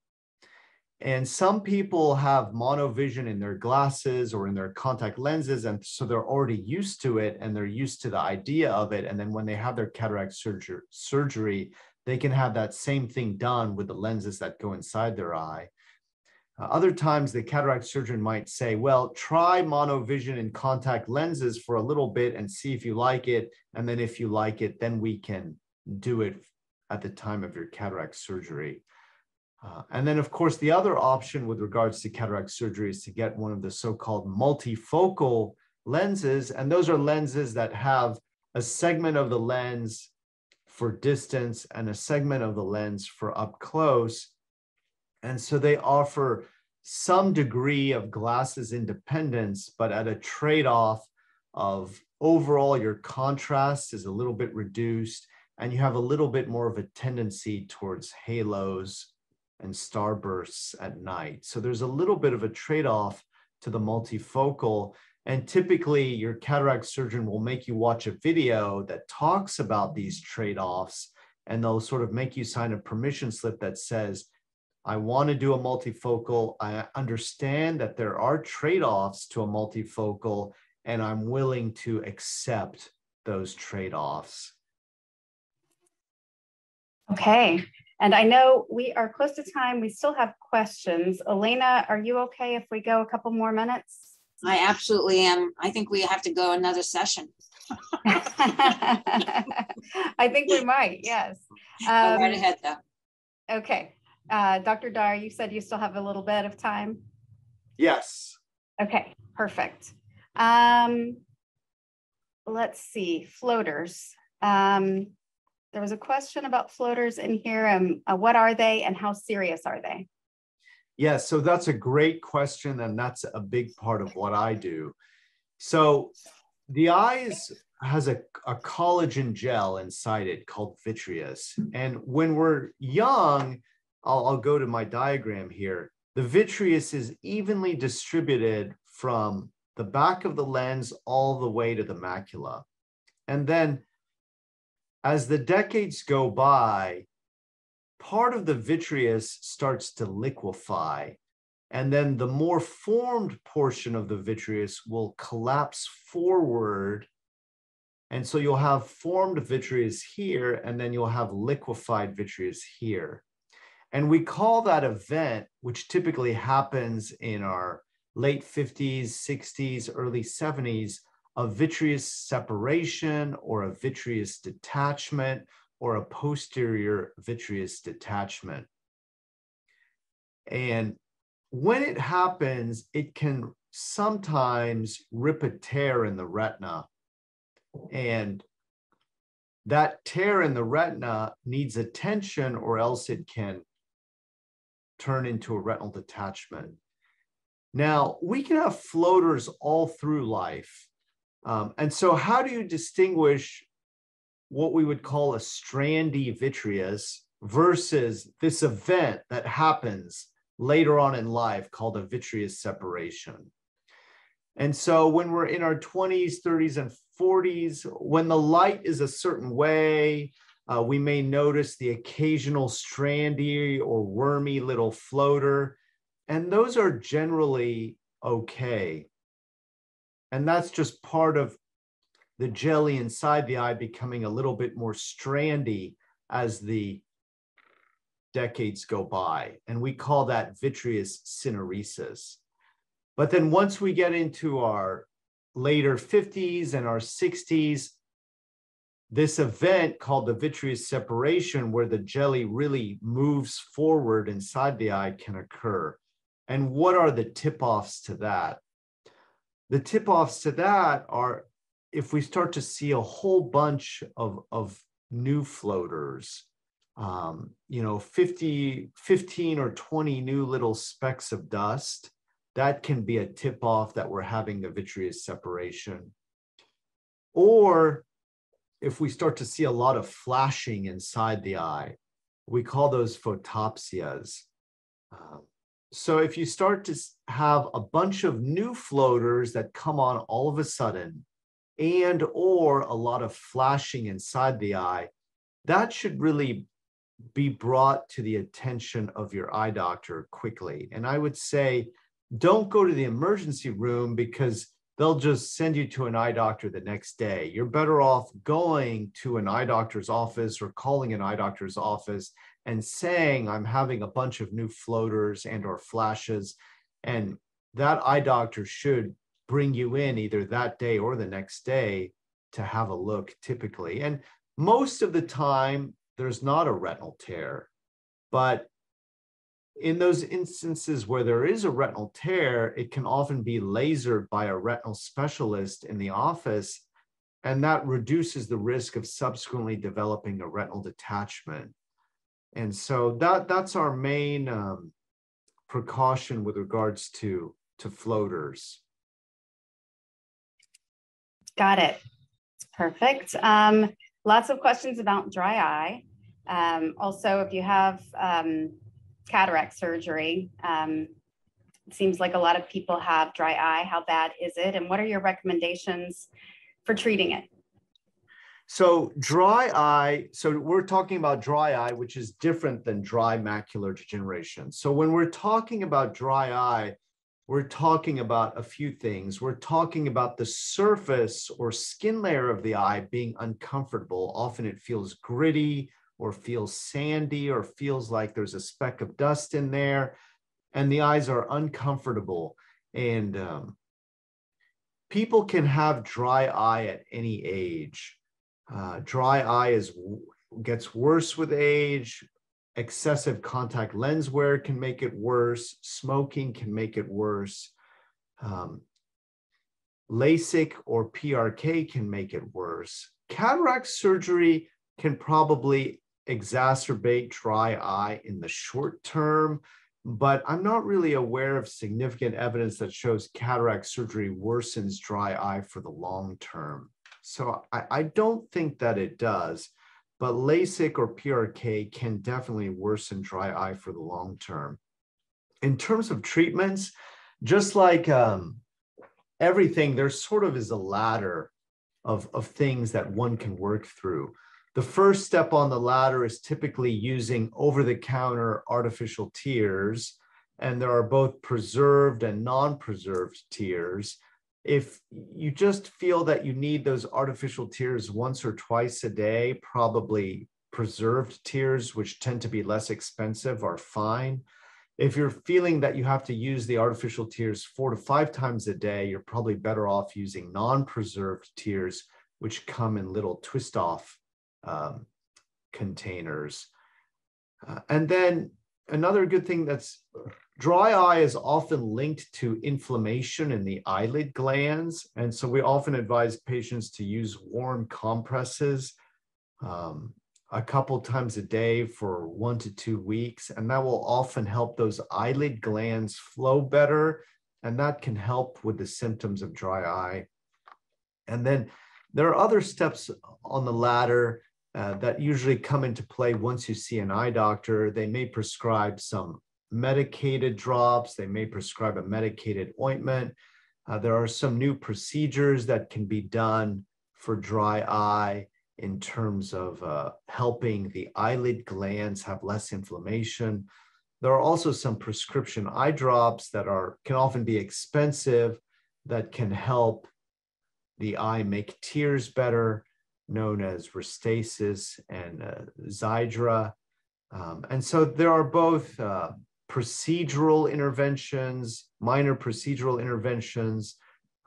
And some people have monovision in their glasses or in their contact lenses. And so they're already used to it and they're used to the idea of it. And then when they have their cataract surgery, surgery they can have that same thing done with the lenses that go inside their eye. Uh, other times, the cataract surgeon might say, well, try monovision and contact lenses for a little bit and see if you like it. And then if you like it, then we can do it at the time of your cataract surgery. Uh, and then, of course, the other option with regards to cataract surgery is to get one of the so-called multifocal lenses. And those are lenses that have a segment of the lens for distance and a segment of the lens for up close. And so they offer some degree of glasses independence, but at a trade-off of overall your contrast is a little bit reduced and you have a little bit more of a tendency towards halos and starbursts at night. So there's a little bit of a trade-off to the multifocal. And typically your cataract surgeon will make you watch a video that talks about these trade-offs and they'll sort of make you sign a permission slip that says, I want to do a multifocal. I understand that there are trade-offs to a multifocal and I'm willing to accept those trade-offs. Okay. And I know we are close to time. We still have questions. Elena, are you okay if we go a couple more minutes? I absolutely am. I think we have to go another session. [laughs] I think we might, yes. Go right Um, ahead though. Okay. Uh, Dr. Dahr, you said you still have a little bit of time. Yes. Okay, perfect. Um, let's see, floaters. Um, there was a question about floaters in here. Um, uh, what are they and how serious are they? Yeah, so that's a great question, and that's a big part of what I do. So the eyes has a, a collagen gel inside it called vitreous. And when we're young, I'll, I'll go to my diagram here. The vitreous is evenly distributed from the back of the lens all the way to the macula. And then as the decades go by, part of the vitreous starts to liquefy. And then the more formed portion of the vitreous will collapse forward. And so you'll have formed vitreous here, and then you'll have liquefied vitreous here. And we call that event, which typically happens in our late 50s, 60s, early 70s, a vitreous separation or a vitreous detachment or a posterior vitreous detachment. And when it happens, it can sometimes rip a tear in the retina. And that tear in the retina needs attention or else it can turn into a retinal detachment. Now, we can have floaters all through life. Um, and so, how do you distinguish what we would call a strandy vitreous versus this event that happens later on in life called a vitreous separation? And so, when we're in our 20s, 30s, and 40s, when the light is a certain way, uh, we may notice the occasional strandy or wormy little floater, and those are generally okay. And that's just part of the jelly inside the eye becoming a little bit more strandy as the decades go by. And we call that vitreous syneresis. But then once we get into our later 50s and our 60s, this event called the vitreous separation, where the jelly really moves forward inside the eye, can occur. And what are the tip offs to that? The tip offs to that are if we start to see a whole bunch of, of new floaters, um, you know, 50, 15 or 20 new little specks of dust, that can be a tip off that we're having a vitreous separation. Or if we start to see a lot of flashing inside the eye, we call those photopsias. Um, so if you start to have a bunch of new floaters that come on all of a sudden, and or a lot of flashing inside the eye, that should really be brought to the attention of your eye doctor quickly. And I would say, don't go to the emergency room because they'll just send you to an eye doctor the next day. You're better off going to an eye doctor's office or calling an eye doctor's office and saying, I'm having a bunch of new floaters and or flashes. And that eye doctor should bring you in either that day or the next day to have a look typically. And most of the time, there's not a retinal tear. But in those instances where there is a retinal tear, it can often be lasered by a retinal specialist in the office, and that reduces the risk of subsequently developing a retinal detachment. And so that, that's our main um, precaution with regards to, to floaters. Got it. Perfect. Um, lots of questions about dry eye. Um, also, if you have um, cataract surgery, um, it seems like a lot of people have dry eye. How bad is it? And what are your recommendations for treating it? So dry eye, so we're talking about dry eye, which is different than dry macular degeneration. So when we're talking about dry eye, we're talking about a few things. We're talking about the surface or skin layer of the eye being uncomfortable. Often it feels gritty or feels sandy or feels like there's a speck of dust in there, and the eyes are uncomfortable. And um, people can have dry eye at any age. Uh, dry eye is gets worse with age excessive contact lens wear can make it worse. Smoking can make it worse. Um, LASIK or PRK can make it worse. Cataract surgery can probably exacerbate dry eye in the short term, but I'm not really aware of significant evidence that shows cataract surgery worsens dry eye for the long term. So I, I don't think that it does but LASIK or PRK can definitely worsen dry eye for the long term. In terms of treatments, just like um, everything, there sort of is a ladder of, of things that one can work through. The first step on the ladder is typically using over the counter artificial tears, and there are both preserved and non preserved tears if you just feel that you need those artificial tears once or twice a day, probably preserved tears, which tend to be less expensive, are fine. If you're feeling that you have to use the artificial tears four to five times a day, you're probably better off using non preserved tears, which come in little twist off um, containers. Uh, and then another good thing that's Dry eye is often linked to inflammation in the eyelid glands. And so we often advise patients to use warm compresses um, a couple times a day for one to two weeks. And that will often help those eyelid glands flow better. And that can help with the symptoms of dry eye. And then there are other steps on the ladder uh, that usually come into play once you see an eye doctor. They may prescribe some medicated drops. They may prescribe a medicated ointment. Uh, there are some new procedures that can be done for dry eye in terms of uh, helping the eyelid glands have less inflammation. There are also some prescription eye drops that are can often be expensive that can help the eye make tears better, known as Restasis and uh, Xiidra. Um, and so there are both uh, procedural interventions, minor procedural interventions,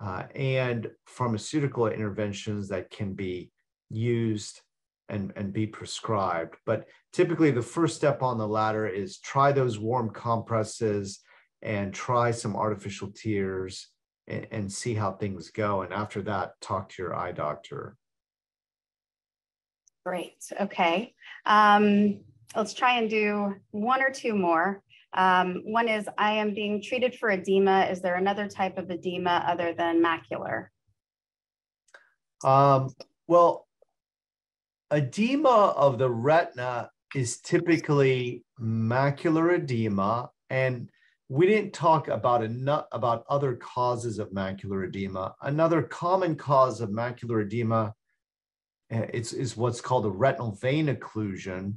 uh, and pharmaceutical interventions that can be used and, and be prescribed. But typically, the first step on the ladder is try those warm compresses and try some artificial tears and, and see how things go. And after that, talk to your eye doctor. Great. Okay. Um, let's try and do one or two more. Um, one is I am being treated for edema. Is there another type of edema other than macular? Um, well, edema of the retina is typically macular edema and we didn't talk about enough about other causes of macular edema another common cause of macular edema eh, it's, is what's called a retinal vein occlusion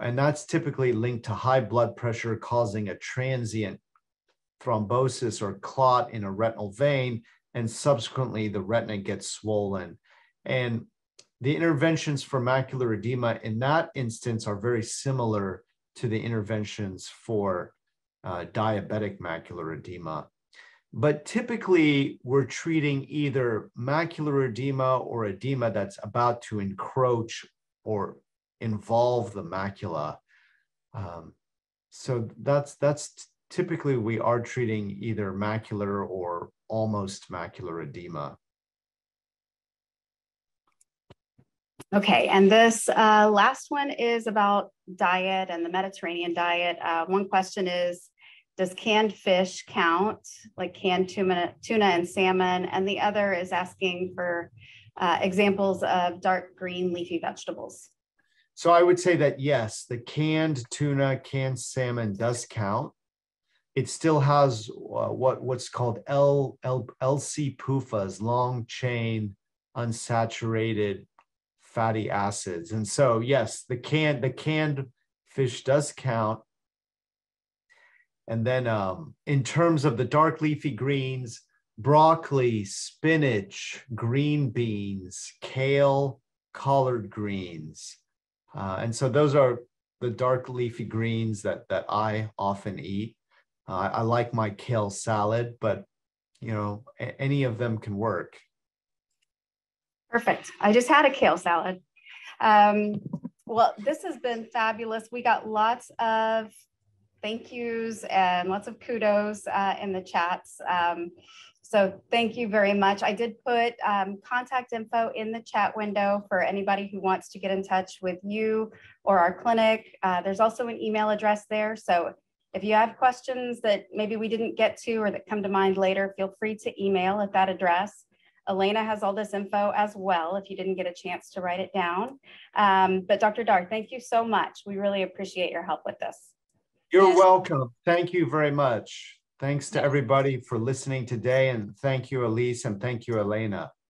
and that's typically linked to high blood pressure causing a transient thrombosis or clot in a retinal vein and subsequently the retina gets swollen and the interventions for macular edema in that instance are very similar to the interventions for uh, diabetic macular edema. But typically, we're treating either macular edema or edema that's about to encroach or involve the macula. Um, so that's that's typically we are treating either macular or almost macular edema. Okay, and this uh, last one is about diet and the Mediterranean diet. Uh, one question is, does canned fish count, like canned tuna, tuna and salmon? And the other is asking for uh, examples of dark green leafy vegetables. So I would say that yes, the canned tuna, canned salmon does count. It still has uh, what what's called L, L, LC PUFAs, long chain unsaturated fatty acids. And so, yes, the canned the canned fish does count. And then, um, in terms of the dark leafy greens, broccoli, spinach, green beans, kale, collard greens, uh, and so those are the dark leafy greens that that I often eat. Uh, I like my kale salad, but you know, any of them can work. Perfect. I just had a kale salad. Um, well, this has been fabulous. We got lots of thank yous and lots of kudos uh, in the chats. Um, so thank you very much. I did put um, contact info in the chat window for anybody who wants to get in touch with you or our clinic. Uh, there's also an email address there. So if you have questions that maybe we didn't get to or that come to mind later, feel free to email at that address. Elena has all this info as well if you didn't get a chance to write it down. Um, but Dr. Dahr, thank you so much. We really appreciate your help with this. You're yes. welcome. Thank you very much. Thanks to everybody for listening today. And thank you, Elise, and thank you, Elena.